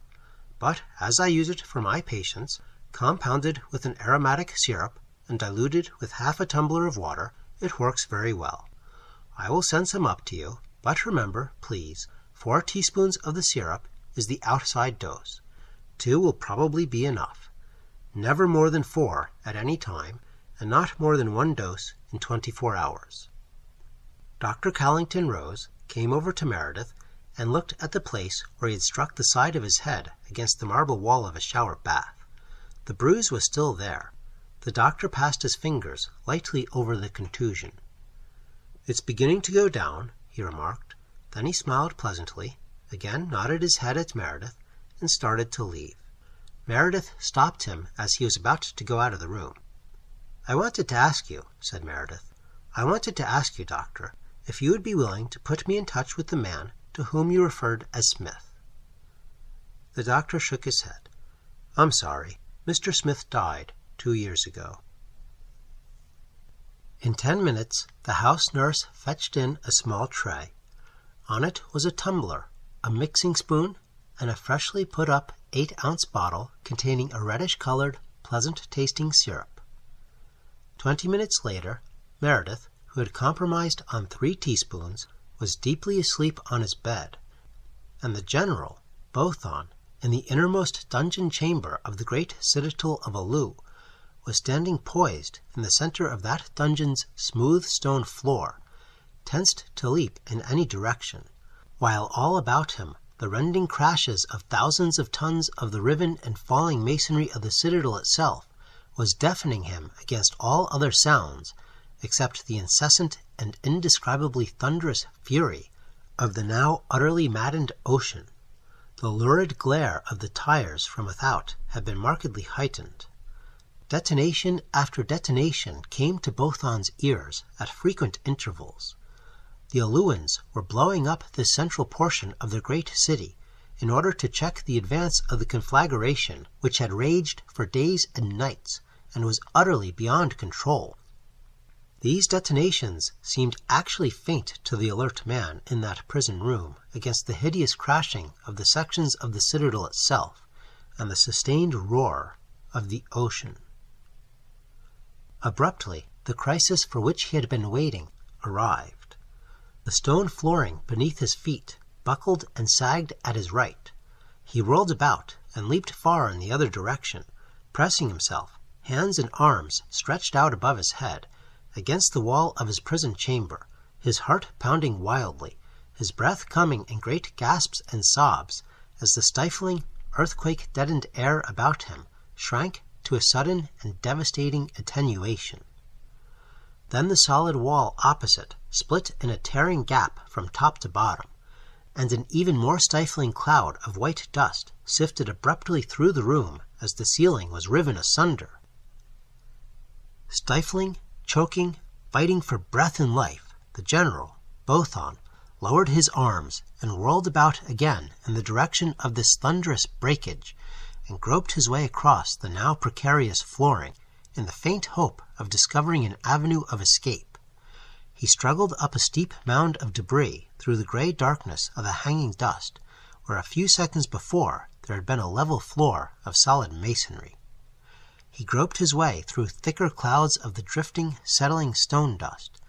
But as I use it for my patients, compounded with an aromatic syrup and diluted with half a tumbler of water, it works very well. I will send some up to you, but remember, please, four teaspoons of the syrup is the outside dose. Two will probably be enough. Never more than four at any time, and not more than one dose in 24 hours. Dr. Cowlington rose, came over to Meredith, and looked at the place where he had struck the side of his head against the marble wall of a shower bath. The bruise was still there. The doctor passed his fingers lightly over the contusion. It's beginning to go down, he remarked. Then he smiled pleasantly, again nodded his head at Meredith, and started to leave. Meredith stopped him as he was about to go out of the room. I wanted to ask you, said Meredith. I wanted to ask you, doctor, if you would be willing to put me in touch with the man to whom you referred as Smith. The doctor shook his head. I'm sorry. Mr. Smith died two years ago. In ten minutes the house nurse fetched in a small tray. On it was a tumbler, a mixing spoon, and a freshly put up eight ounce bottle containing a reddish colored, pleasant tasting syrup. Twenty minutes later, Meredith, who had compromised on three teaspoons, was deeply asleep on his bed, and the general, Bothon, in the innermost dungeon chamber of the great citadel of Alu, was standing poised in the center of that dungeon's smooth stone floor, tensed to leap in any direction, while all about him the rending crashes of thousands of tons of the riven and falling masonry of the citadel itself was deafening him against all other sounds except the incessant and indescribably thunderous fury of the now utterly maddened ocean. The lurid glare of the tires from without had been markedly heightened. Detonation after detonation came to Bothon's ears at frequent intervals. The Aluans were blowing up this central portion of the great city in order to check the advance of the conflagration which had raged for days and nights and was utterly beyond control. These detonations seemed actually faint to the alert man in that prison room against the hideous crashing of the sections of the citadel itself and the sustained roar of the ocean. Abruptly, the crisis for which he had been waiting arrived. The stone flooring beneath his feet buckled and sagged at his right. He whirled about and leaped far in the other direction, pressing himself, hands and arms stretched out above his head, against the wall of his prison chamber, his heart pounding wildly, his breath coming in great gasps and sobs as the stifling, earthquake deadened air about him shrank to a sudden and devastating attenuation. Then the solid wall opposite split in a tearing gap from top to bottom, and an even more stifling cloud of white dust sifted abruptly through the room as the ceiling was riven asunder. Stifling, choking, fighting for breath and life, the general, Bothon, lowered his arms and whirled about again in the direction of this thunderous breakage, and groped his way across the now precarious flooring in the faint hope of discovering an avenue of escape. He struggled up a steep mound of debris through the gray darkness of the hanging dust, where a few seconds before there had been a level floor of solid masonry. He groped his way through thicker clouds of the drifting, settling stone dust,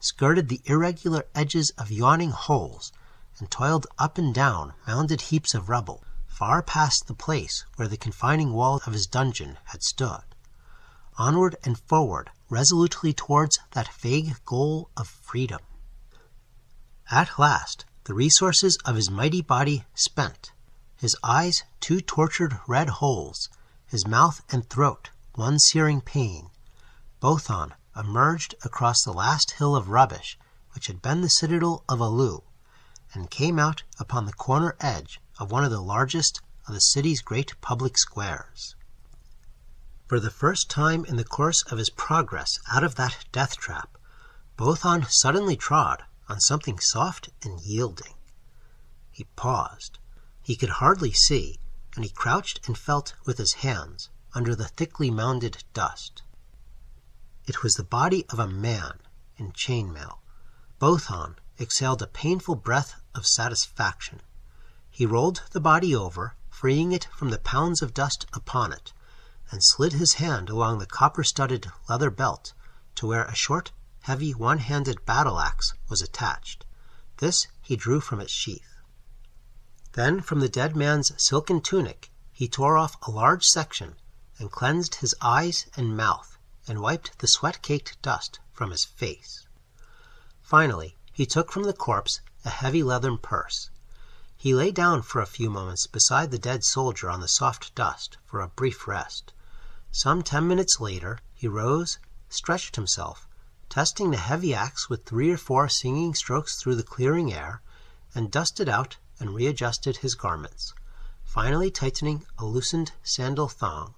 skirted the irregular edges of yawning holes, and toiled up and down mounded heaps of rubble, far past the place where the confining wall of his dungeon had stood. Onward and forward, resolutely towards that vague goal of freedom. At last, the resources of his mighty body spent, his eyes two tortured red holes, his mouth and throat one searing pain, Bothon emerged across the last hill of rubbish which had been the citadel of Alu, and came out upon the corner edge of one of the largest of the city's great public squares. For the first time in the course of his progress out of that death trap, Bothon suddenly trod on something soft and yielding. He paused. He could hardly see, and he crouched and felt with his hands under the thickly mounded dust. It was the body of a man in chainmail. Bothon exhaled a painful breath of satisfaction. He rolled the body over, freeing it from the pounds of dust upon it, and slid his hand along the copper-studded leather belt to where a short, heavy, one-handed battle-axe was attached. This he drew from its sheath. Then from the dead man's silken tunic he tore off a large section and cleansed his eyes and mouth, and wiped the sweat-caked dust from his face. Finally, he took from the corpse a heavy leathern purse. He lay down for a few moments beside the dead soldier on the soft dust for a brief rest. Some ten minutes later he rose, stretched himself, testing the heavy axe with three or four singing strokes through the clearing air, and dusted out and readjusted his garments, finally tightening a loosened sandal thong.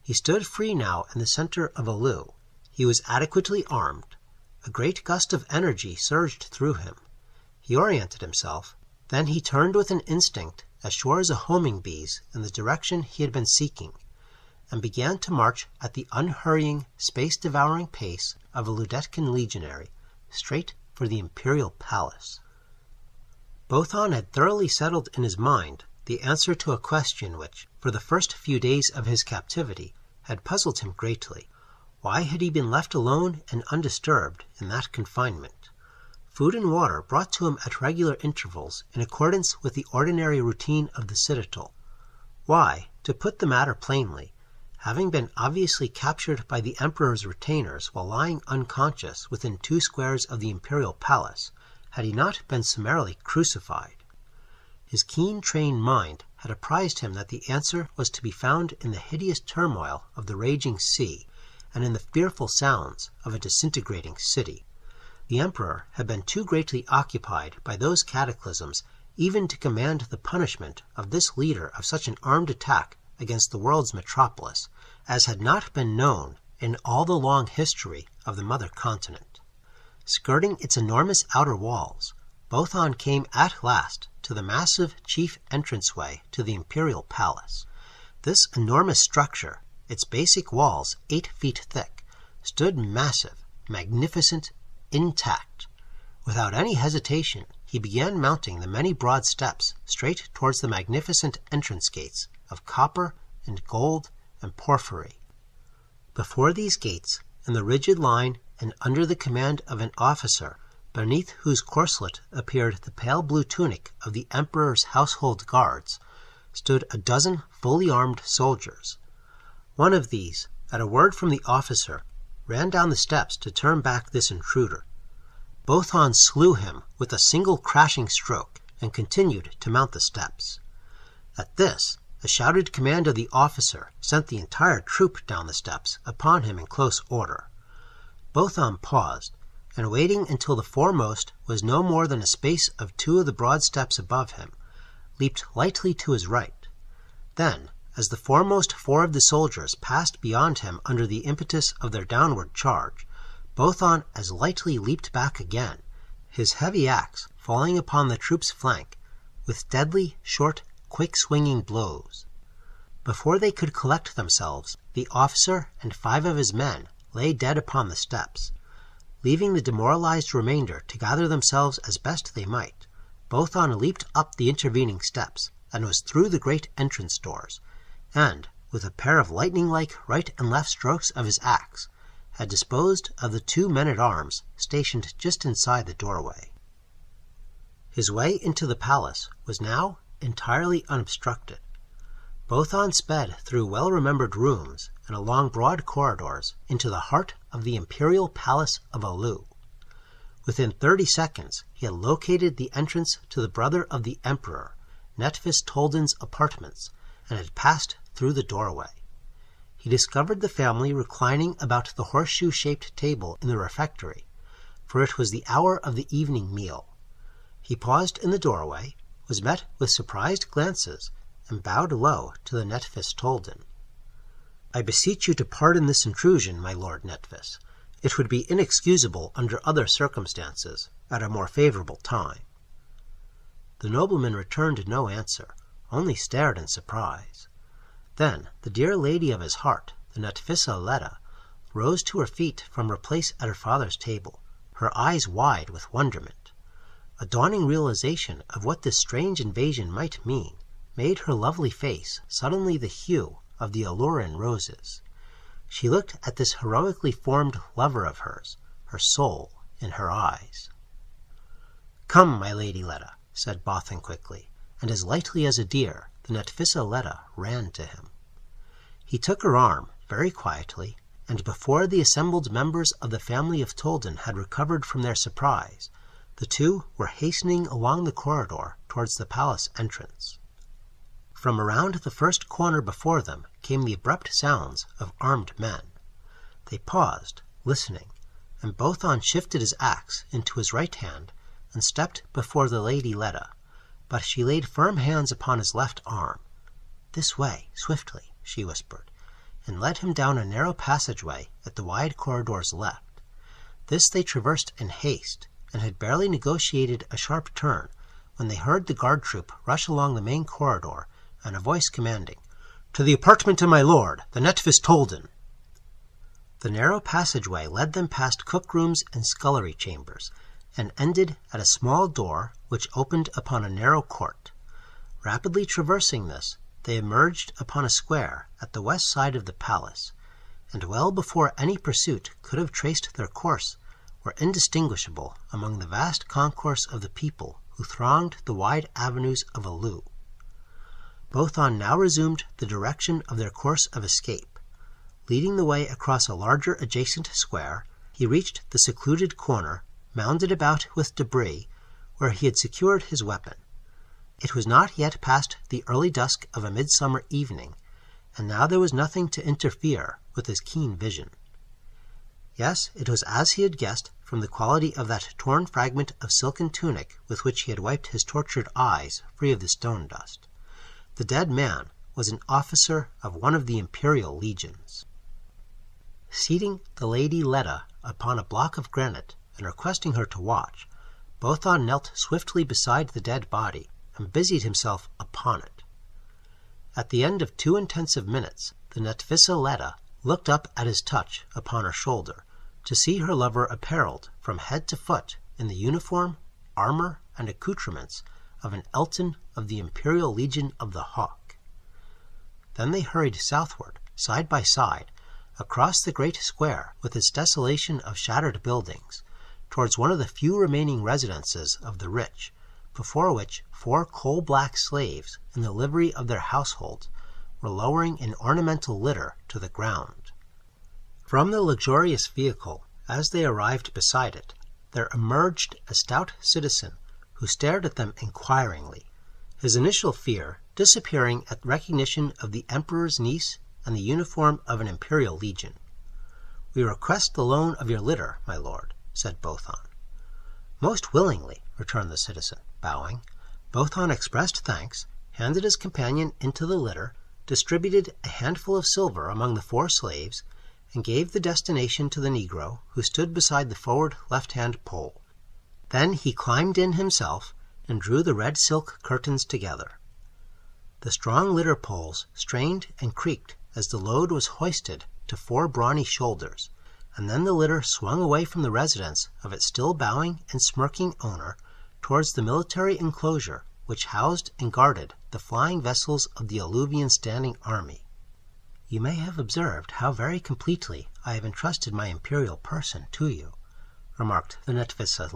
He stood free now in the center of Alu. He was adequately armed. A great gust of energy surged through him. He oriented himself. Then he turned with an instinct as sure as a homing bee's in the direction he had been seeking, and began to march at the unhurrying, space-devouring pace of a Ludektan legionary, straight for the imperial palace. Bothon had thoroughly settled in his mind the answer to a question which, for the first few days of his captivity, had puzzled him greatly. Why had he been left alone and undisturbed in that confinement? Food and water brought to him at regular intervals in accordance with the ordinary routine of the citadel. Why, to put the matter plainly, having been obviously captured by the emperor's retainers while lying unconscious within two squares of the imperial palace, had he not been summarily crucified? His keen trained mind had apprised him that the answer was to be found in the hideous turmoil of the raging sea and in the fearful sounds of a disintegrating city. The emperor had been too greatly occupied by those cataclysms even to command the punishment of this leader of such an armed attack against the world's metropolis as had not been known in all the long history of the mother continent. Skirting its enormous outer walls, Bothon came at last to the massive chief entranceway to the imperial palace. This enormous structure, its basic walls eight feet thick, stood massive magnificent, intact. Without any hesitation, he began mounting the many broad steps straight towards the magnificent entrance gates of copper and gold and porphyry. Before these gates, in the rigid line and under the command of an officer, beneath whose corslet appeared the pale blue tunic of the Emperor's household guards, stood a dozen fully armed soldiers. One of these, at a word from the officer, ran down the steps to turn back this intruder. Bothon slew him with a single crashing stroke and continued to mount the steps. At this, a shouted command of the officer sent the entire troop down the steps upon him in close order. Bothon paused, and waiting until the foremost was no more than a space of two of the broad steps above him, leaped lightly to his right. Then, as the foremost four of the soldiers passed beyond him under the impetus of their downward charge, Bothon as lightly leaped back again, his heavy axe falling upon the troop's flank with deadly, short, quick swinging blows. Before they could collect themselves, the officer and five of his men lay dead upon the steps. Leaving the demoralized remainder to gather themselves as best they might, Bothon leaped up the intervening steps and was through the great entrance doors, and, with a pair of lightning like right and left strokes of his axe, had disposed of the two men at arms stationed just inside the doorway. His way into the palace was now entirely unobstructed. Bothon sped through well remembered rooms and along broad corridors into the heart of the imperial palace of Alu. Within thirty seconds he had located the entrance to the brother of the emperor, Netvis Toldon's apartments, and had passed through the doorway he discovered the family reclining about the horseshoe shaped table in the refectory, for it was the hour of the evening meal. He paused in the doorway, was met with surprised glances, and bowed low to the Netvis Toldon. I beseech you to pardon this intrusion, my lord Netvis. It would be inexcusable under other circumstances, at a more favorable time. The nobleman returned no answer, only stared in surprise. Then the dear lady of his heart, the Netvissa Ledda, rose to her feet from her place at her father's table, her eyes wide with wonderment. A dawning realization of what this strange invasion might mean made her lovely face suddenly the hue of the Aluran roses. She looked at this heroically formed lover of hers, her soul in her eyes. Come, my lady Ledda, said Bothon quickly, and as lightly as a deer the Ledda ran to him. He took her arm, very quietly, and before the assembled members of the family of Toldon had recovered from their surprise, the two were hastening along the corridor towards the palace entrance. From around the first corner before them came the abrupt sounds of armed men. They paused, listening, and Bothon shifted his axe into his right hand and stepped before the Lady Ledda, but she laid firm hands upon his left arm. This way, swiftly she whispered, and led him down a narrow passageway at the wide corridor's left. This they traversed in haste, and had barely negotiated a sharp turn when they heard the guard troop rush along the main corridor and a voice commanding, To the apartment of my lord, the Netvis Toldon. The narrow passageway led them past cook rooms and scullery chambers, and ended at a small door which opened upon a narrow court. Rapidly traversing this, they emerged upon a square at the west side of the palace, and well before any pursuit could have traced their course, were indistinguishable among the vast concourse of the people who thronged the wide avenues of Alu. Bothon now resumed the direction of their course of escape. Leading the way across a larger adjacent square, he reached the secluded corner, mounded about with debris, where he had secured his weapon. It was not yet past the early dusk of a midsummer evening, and now there was nothing to interfere with his keen vision. Yes, it was as he had guessed from the quality of that torn fragment of silken tunic with which he had wiped his tortured eyes free of the stone dust. The dead man was an officer of one of the imperial legions. Seating the Lady Ledda upon a block of granite and requesting her to watch, Bothon knelt swiftly beside the dead body and busied himself upon it. At the end of two intensive minutes, the Ledda looked up at his touch upon her shoulder, to see her lover apparelled from head to foot in the uniform, armor, and accoutrements of an Elton of the Imperial Legion of the Hawk. Then they hurried southward, side by side, across the great square with its desolation of shattered buildings, towards one of the few remaining residences of the rich, before which four coal black slaves in the livery of their households were lowering an ornamental litter to the ground. From the luxurious vehicle, as they arrived beside it, there emerged a stout citizen who stared at them inquiringly, his initial fear disappearing at recognition of the Emperor's niece and the uniform of an imperial legion. "We request the loan of your litter, my lord," said Bothon. "Most willingly," returned the citizen, bowing. Bothon expressed thanks, handed his companion into the litter, distributed a handful of silver among the four slaves, and gave the destination to the negro, who stood beside the forward left-hand pole. Then he climbed in himself and drew the red silk curtains together. The strong litter poles strained and creaked as the load was hoisted to four brawny shoulders, and then the litter swung away from the residence of its still bowing and smirking owner towards the military enclosure which housed and guarded the flying vessels of the Alluvian standing army. You may have observed how very completely I have entrusted my imperial person to you, remarked the Netvissa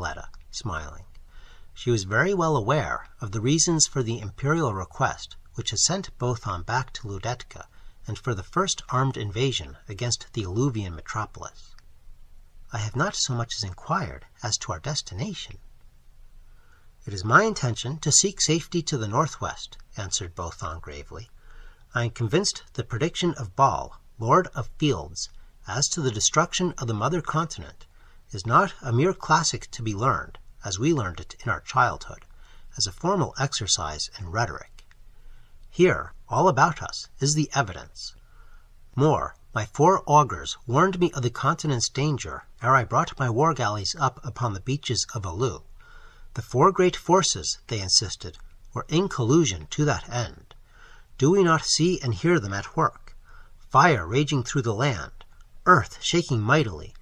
smiling. She was very well aware of the reasons for the imperial request which had sent Bothon back to Ludekta and for the first armed invasion against the Alluvian metropolis. I have not so much as inquired as to our destination. It is my intention to seek safety to the northwest, answered Bothon gravely. I am convinced the prediction of Baal, Lord of Fields, as to the destruction of the mother continent, is not a mere classic to be learned, as we learned it in our childhood, as a formal exercise in rhetoric. Here, all about us, is the evidence. More, my four augurs warned me of the continent's danger ere I brought my war galleys up upon the beaches of Alu. The four great forces, they insisted, were in collusion to that end. Do we not see and hear them at work? Fire raging through the land, earth shaking mightily,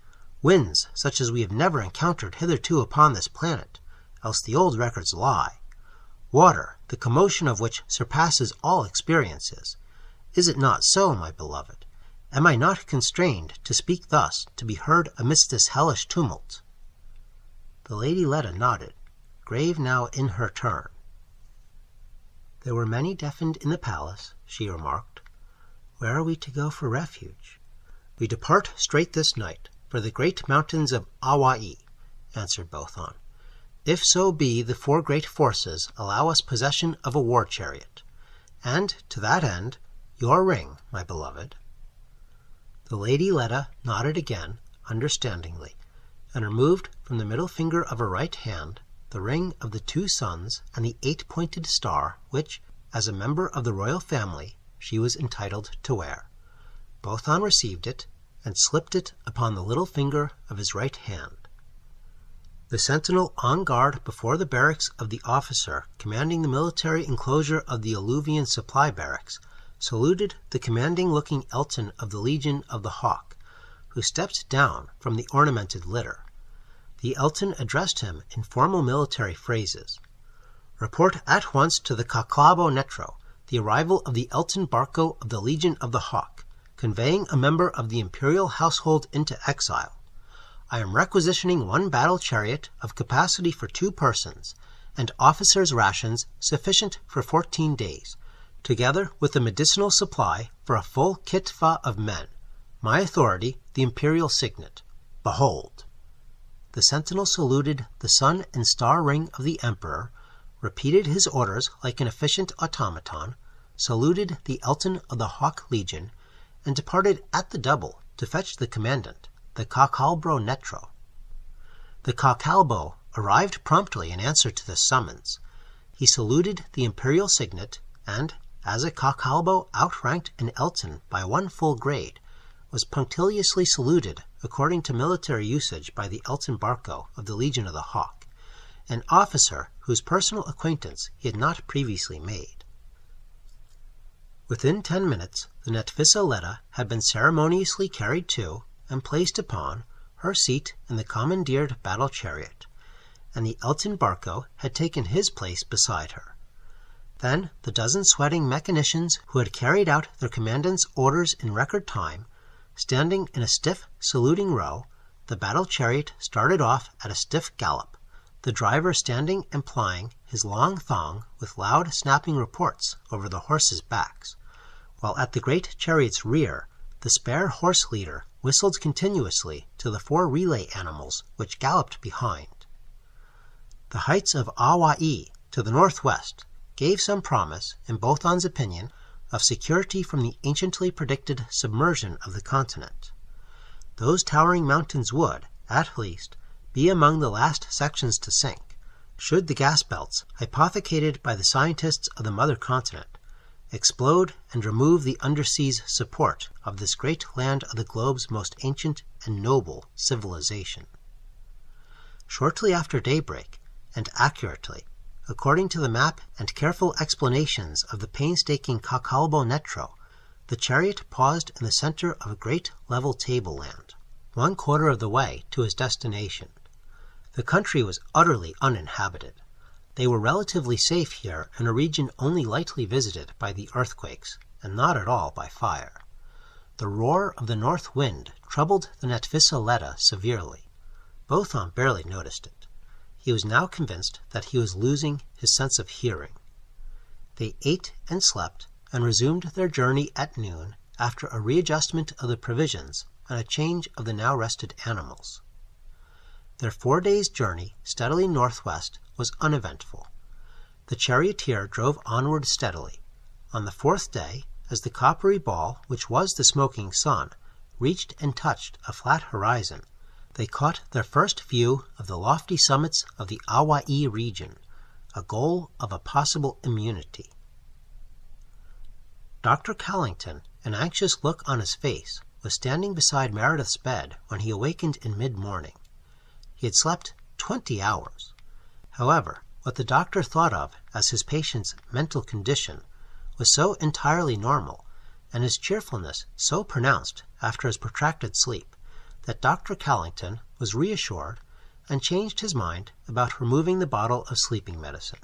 winds such as we have never encountered hitherto upon this planet, else the old records lie. Water, the commotion of which surpasses all experiences. Is it not so, my beloved? Am I not constrained to speak thus to be heard amidst this hellish tumult? The Lady Ledda nodded grave now in her turn. There were many deafened in the palace, she remarked. Where are we to go for refuge? We depart straight this night for the great mountains of A-Wah-Ii, answered Bothon. If so be the four great forces allow us possession of a war chariot. And, to that end, your ring, my beloved. The Lady Ledda nodded again, understandingly, and removed from the middle finger of her right hand the ring of the two suns and the eight-pointed star which, as a member of the royal family, she was entitled to wear. Bothon received it and slipped it upon the little finger of his right hand. The sentinel on guard before the barracks of the officer commanding the military enclosure of the Alluvian supply barracks saluted the commanding-looking Elton of the Legion of the Hawk, who stepped down from the ornamented litter the Elton addressed him in formal military phrases. Report at once to the Ka-Kalbo Netro the arrival of the Elton Barco of the Legion of the Hawk, conveying a member of the imperial household into exile. I am requisitioning one battle chariot of capacity for two persons, and officers' rations sufficient for fourteen days, together with a medicinal supply for a full kitva of men. My authority, the imperial signet. Behold! the sentinel saluted the sun and star ring of the emperor, repeated his orders like an efficient automaton, saluted the Elton of the Hawk Legion, and departed at the double to fetch the commandant, the Ka-Kalbo Netro. The Ka-Kalbo arrived promptly in answer to this summons. He saluted the imperial signet, and, as a Ka-Kalbo outranked an Elton by one full grade, was punctiliously saluted according to military usage by the Elton Barco of the Legion of the Hawk, an officer whose personal acquaintance he had not previously made. Within ten minutes the Netvissa Ledda had been ceremoniously carried to, and placed upon, her seat in the commandeered battle chariot, and the Elton Barco had taken his place beside her. Then the dozen sweating mechanicians who had carried out their commandant's orders in record time, standing in a stiff saluting row, the battle chariot started off at a stiff gallop, the driver standing and plying his long thong with loud snapping reports over the horses' backs, while at the great chariot's rear the spare horse leader whistled continuously to the four relay animals which galloped behind. The heights of A-Wah-Ii to the northwest gave some promise, in Bothon's opinion, of security from the anciently predicted submersion of the continent. Those towering mountains would, at least, be among the last sections to sink, should the gas belts, hypothecated by the scientists of the mother continent, explode and remove the undersea's support of this great land of the globe's most ancient and noble civilization. Shortly after daybreak, and accurately, according to the map and careful explanations of the painstaking Ka-Kalbo Netro, the chariot paused in the center of a great level tableland, one quarter of the way to his destination. The country was utterly uninhabited. They were relatively safe here in a region only lightly visited by the earthquakes, and not at all by fire. The roar of the north wind troubled the Netvissa Ledda severely. Bothon barely noticed it. He was now convinced that he was losing his sense of hearing. They ate and slept, and resumed their journey at noon after a readjustment of the provisions and a change of the now rested animals. Their four days' journey steadily northwest was uneventful. The charioteer drove onward steadily. On the fourth day, as the coppery ball which was the smoking sun reached and touched a flat horizon, they caught their first view of the lofty summits of the A-Wah-Ii region, a goal of a possible immunity. Dr. Cowlington, an anxious look on his face, was standing beside Meredith's bed when he awakened in mid morning. He had slept twenty hours. However, what the doctor thought of as his patient's mental condition was so entirely normal, and his cheerfulness so pronounced after his protracted sleep, that Dr. Cowlington was reassured and changed his mind about removing the bottle of sleeping medicine.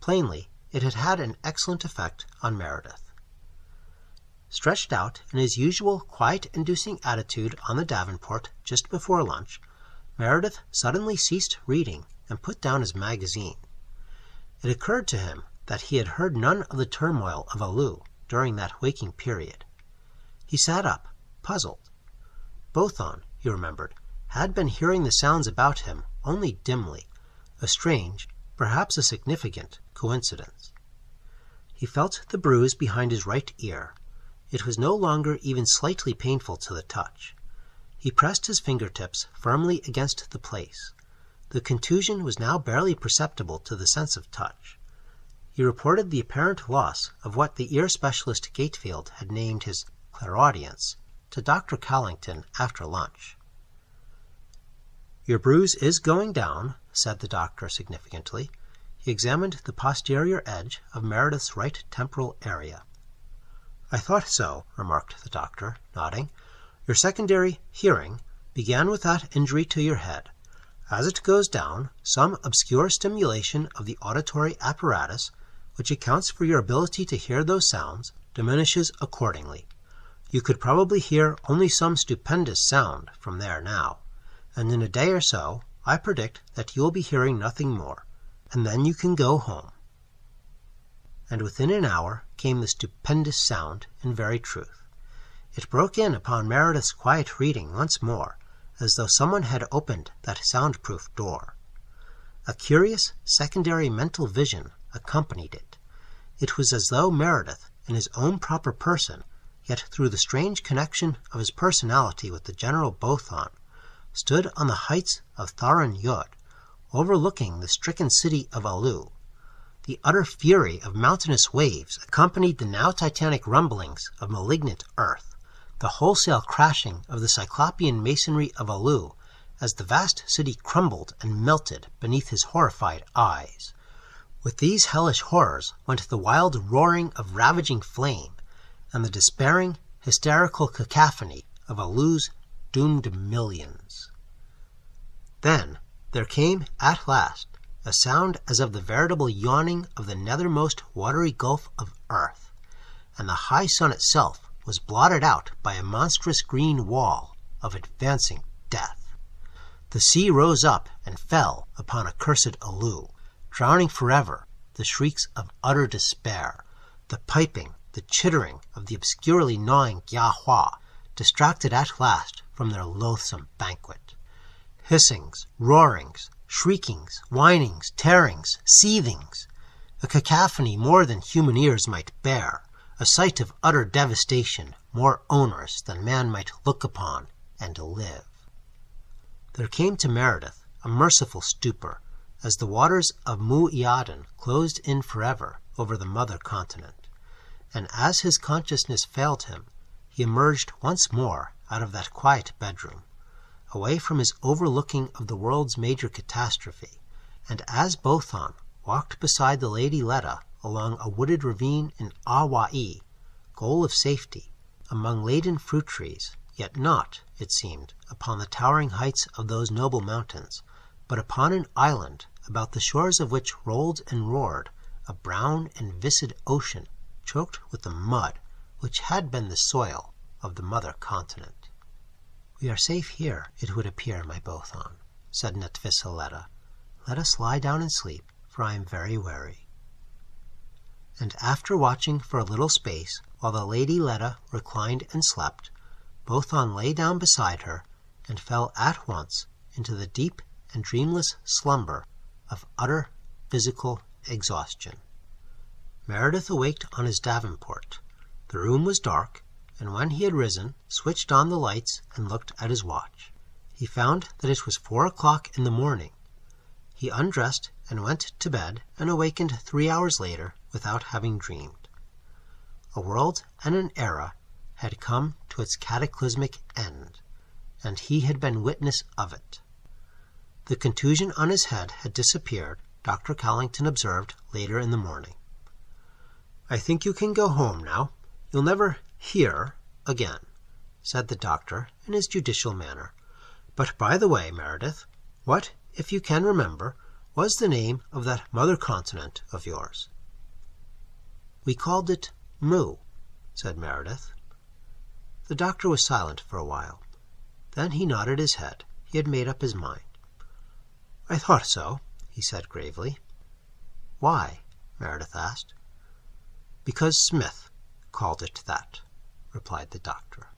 Plainly, it had had an excellent effect on Meredith. Stretched out in his usual quiet inducing attitude on the Davenport just before lunch, Meredith suddenly ceased reading and put down his magazine. It occurred to him that he had heard none of the turmoil of Alu during that waking period. He sat up, puzzled. Bothon, he remembered, had been hearing the sounds about him only dimly, a strange, perhaps a significant, coincidence. He felt the bruise behind his right ear. It was no longer even slightly painful to the touch. He pressed his fingertips firmly against the place. The contusion was now barely perceptible to the sense of touch. He reported the apparent loss of what the ear specialist Gatefield had named his clairaudience to Dr. Cowlington after lunch. Your bruise is going down, said the doctor significantly. He examined the posterior edge of Meredith's right temporal area. I thought so, remarked the doctor, nodding. Your secondary hearing began with that injury to your head. As it goes down, some obscure stimulation of the auditory apparatus, which accounts for your ability to hear those sounds, diminishes accordingly. You could probably hear only some stupendous sound from there now, and in a day or so I predict that you will be hearing nothing more, and then you can go home. And within an hour came the stupendous sound in very truth. It broke in upon Meredith's quiet reading once more, as though someone had opened that soundproof door. A curious secondary mental vision accompanied it. It was as though Meredith, in his own proper person, yet through the strange connection of his personality with the General Bothon, stood on the heights of Tharan-Yud, overlooking the stricken city of Alu. The utter fury of mountainous waves accompanied the now titanic rumblings of malignant earth the wholesale crashing of the cyclopean masonry of Alu as the vast city crumbled and melted beneath his horrified eyes. With these hellish horrors went the wild roaring of ravaging flame and the despairing, hysterical cacophony of Alu's doomed millions. Then there came at last a sound as of the veritable yawning of the nethermost watery gulf of earth, and the high sun itself was blotted out by a monstrous green wall of advancing death. The sea rose up and fell upon accursed Alu, drowning forever the shrieks of utter despair, the piping, the chittering of the obscurely gnawing Gyaa-Hau, distracted at last from their loathsome banquet. Hissings, roarings, shriekings, whinings, tearings, seethings, a cacophony more than human ears might bear, a sight of utter devastation more onerous than man might look upon and live. There came to Meredith a merciful stupor as the waters of Mu Iaden closed in forever over the mother continent, and as his consciousness failed him, he emerged once more out of that quiet bedroom away from his overlooking of the world's major catastrophe, and as Bothon walked beside the Lady Ledda along a wooded ravine in A-Wah-Ii, goal of safety, among laden fruit trees, yet not, it seemed, upon the towering heights of those noble mountains, but upon an island about the shores of which rolled and roared a brown and viscid ocean choked with the mud which had been the soil of the mother continent. We are safe here, it would appear, my Bothon, said Netvissa Ledda. Let us lie down and sleep, for I am very weary. And after watching for a little space while the Lady Ledda reclined and slept, Bothon lay down beside her and fell at once into the deep and dreamless slumber of utter physical exhaustion. Meredith awaked on his davenport. The room was dark, and when he had risen, switched on the lights, and looked at his watch. He found that it was four o'clock in the morning. He undressed and went to bed, and awakened three hours later without having dreamed. A world and an era had come to its cataclysmic end, and he had been witness of it. The contusion on his head had disappeared, Dr. Cowlington observed later in the morning. I think you can go home now. You'll never hear again, said the doctor in his judicial manner. But by the way, Meredith, what, if you can remember, was the name of that mother continent of yours? We called it Mu, said Meredith. The doctor was silent for a while. Then he nodded his head. He had made up his mind. I thought so, he said gravely. Why? Meredith asked. Because Smith called it that replied the doctor.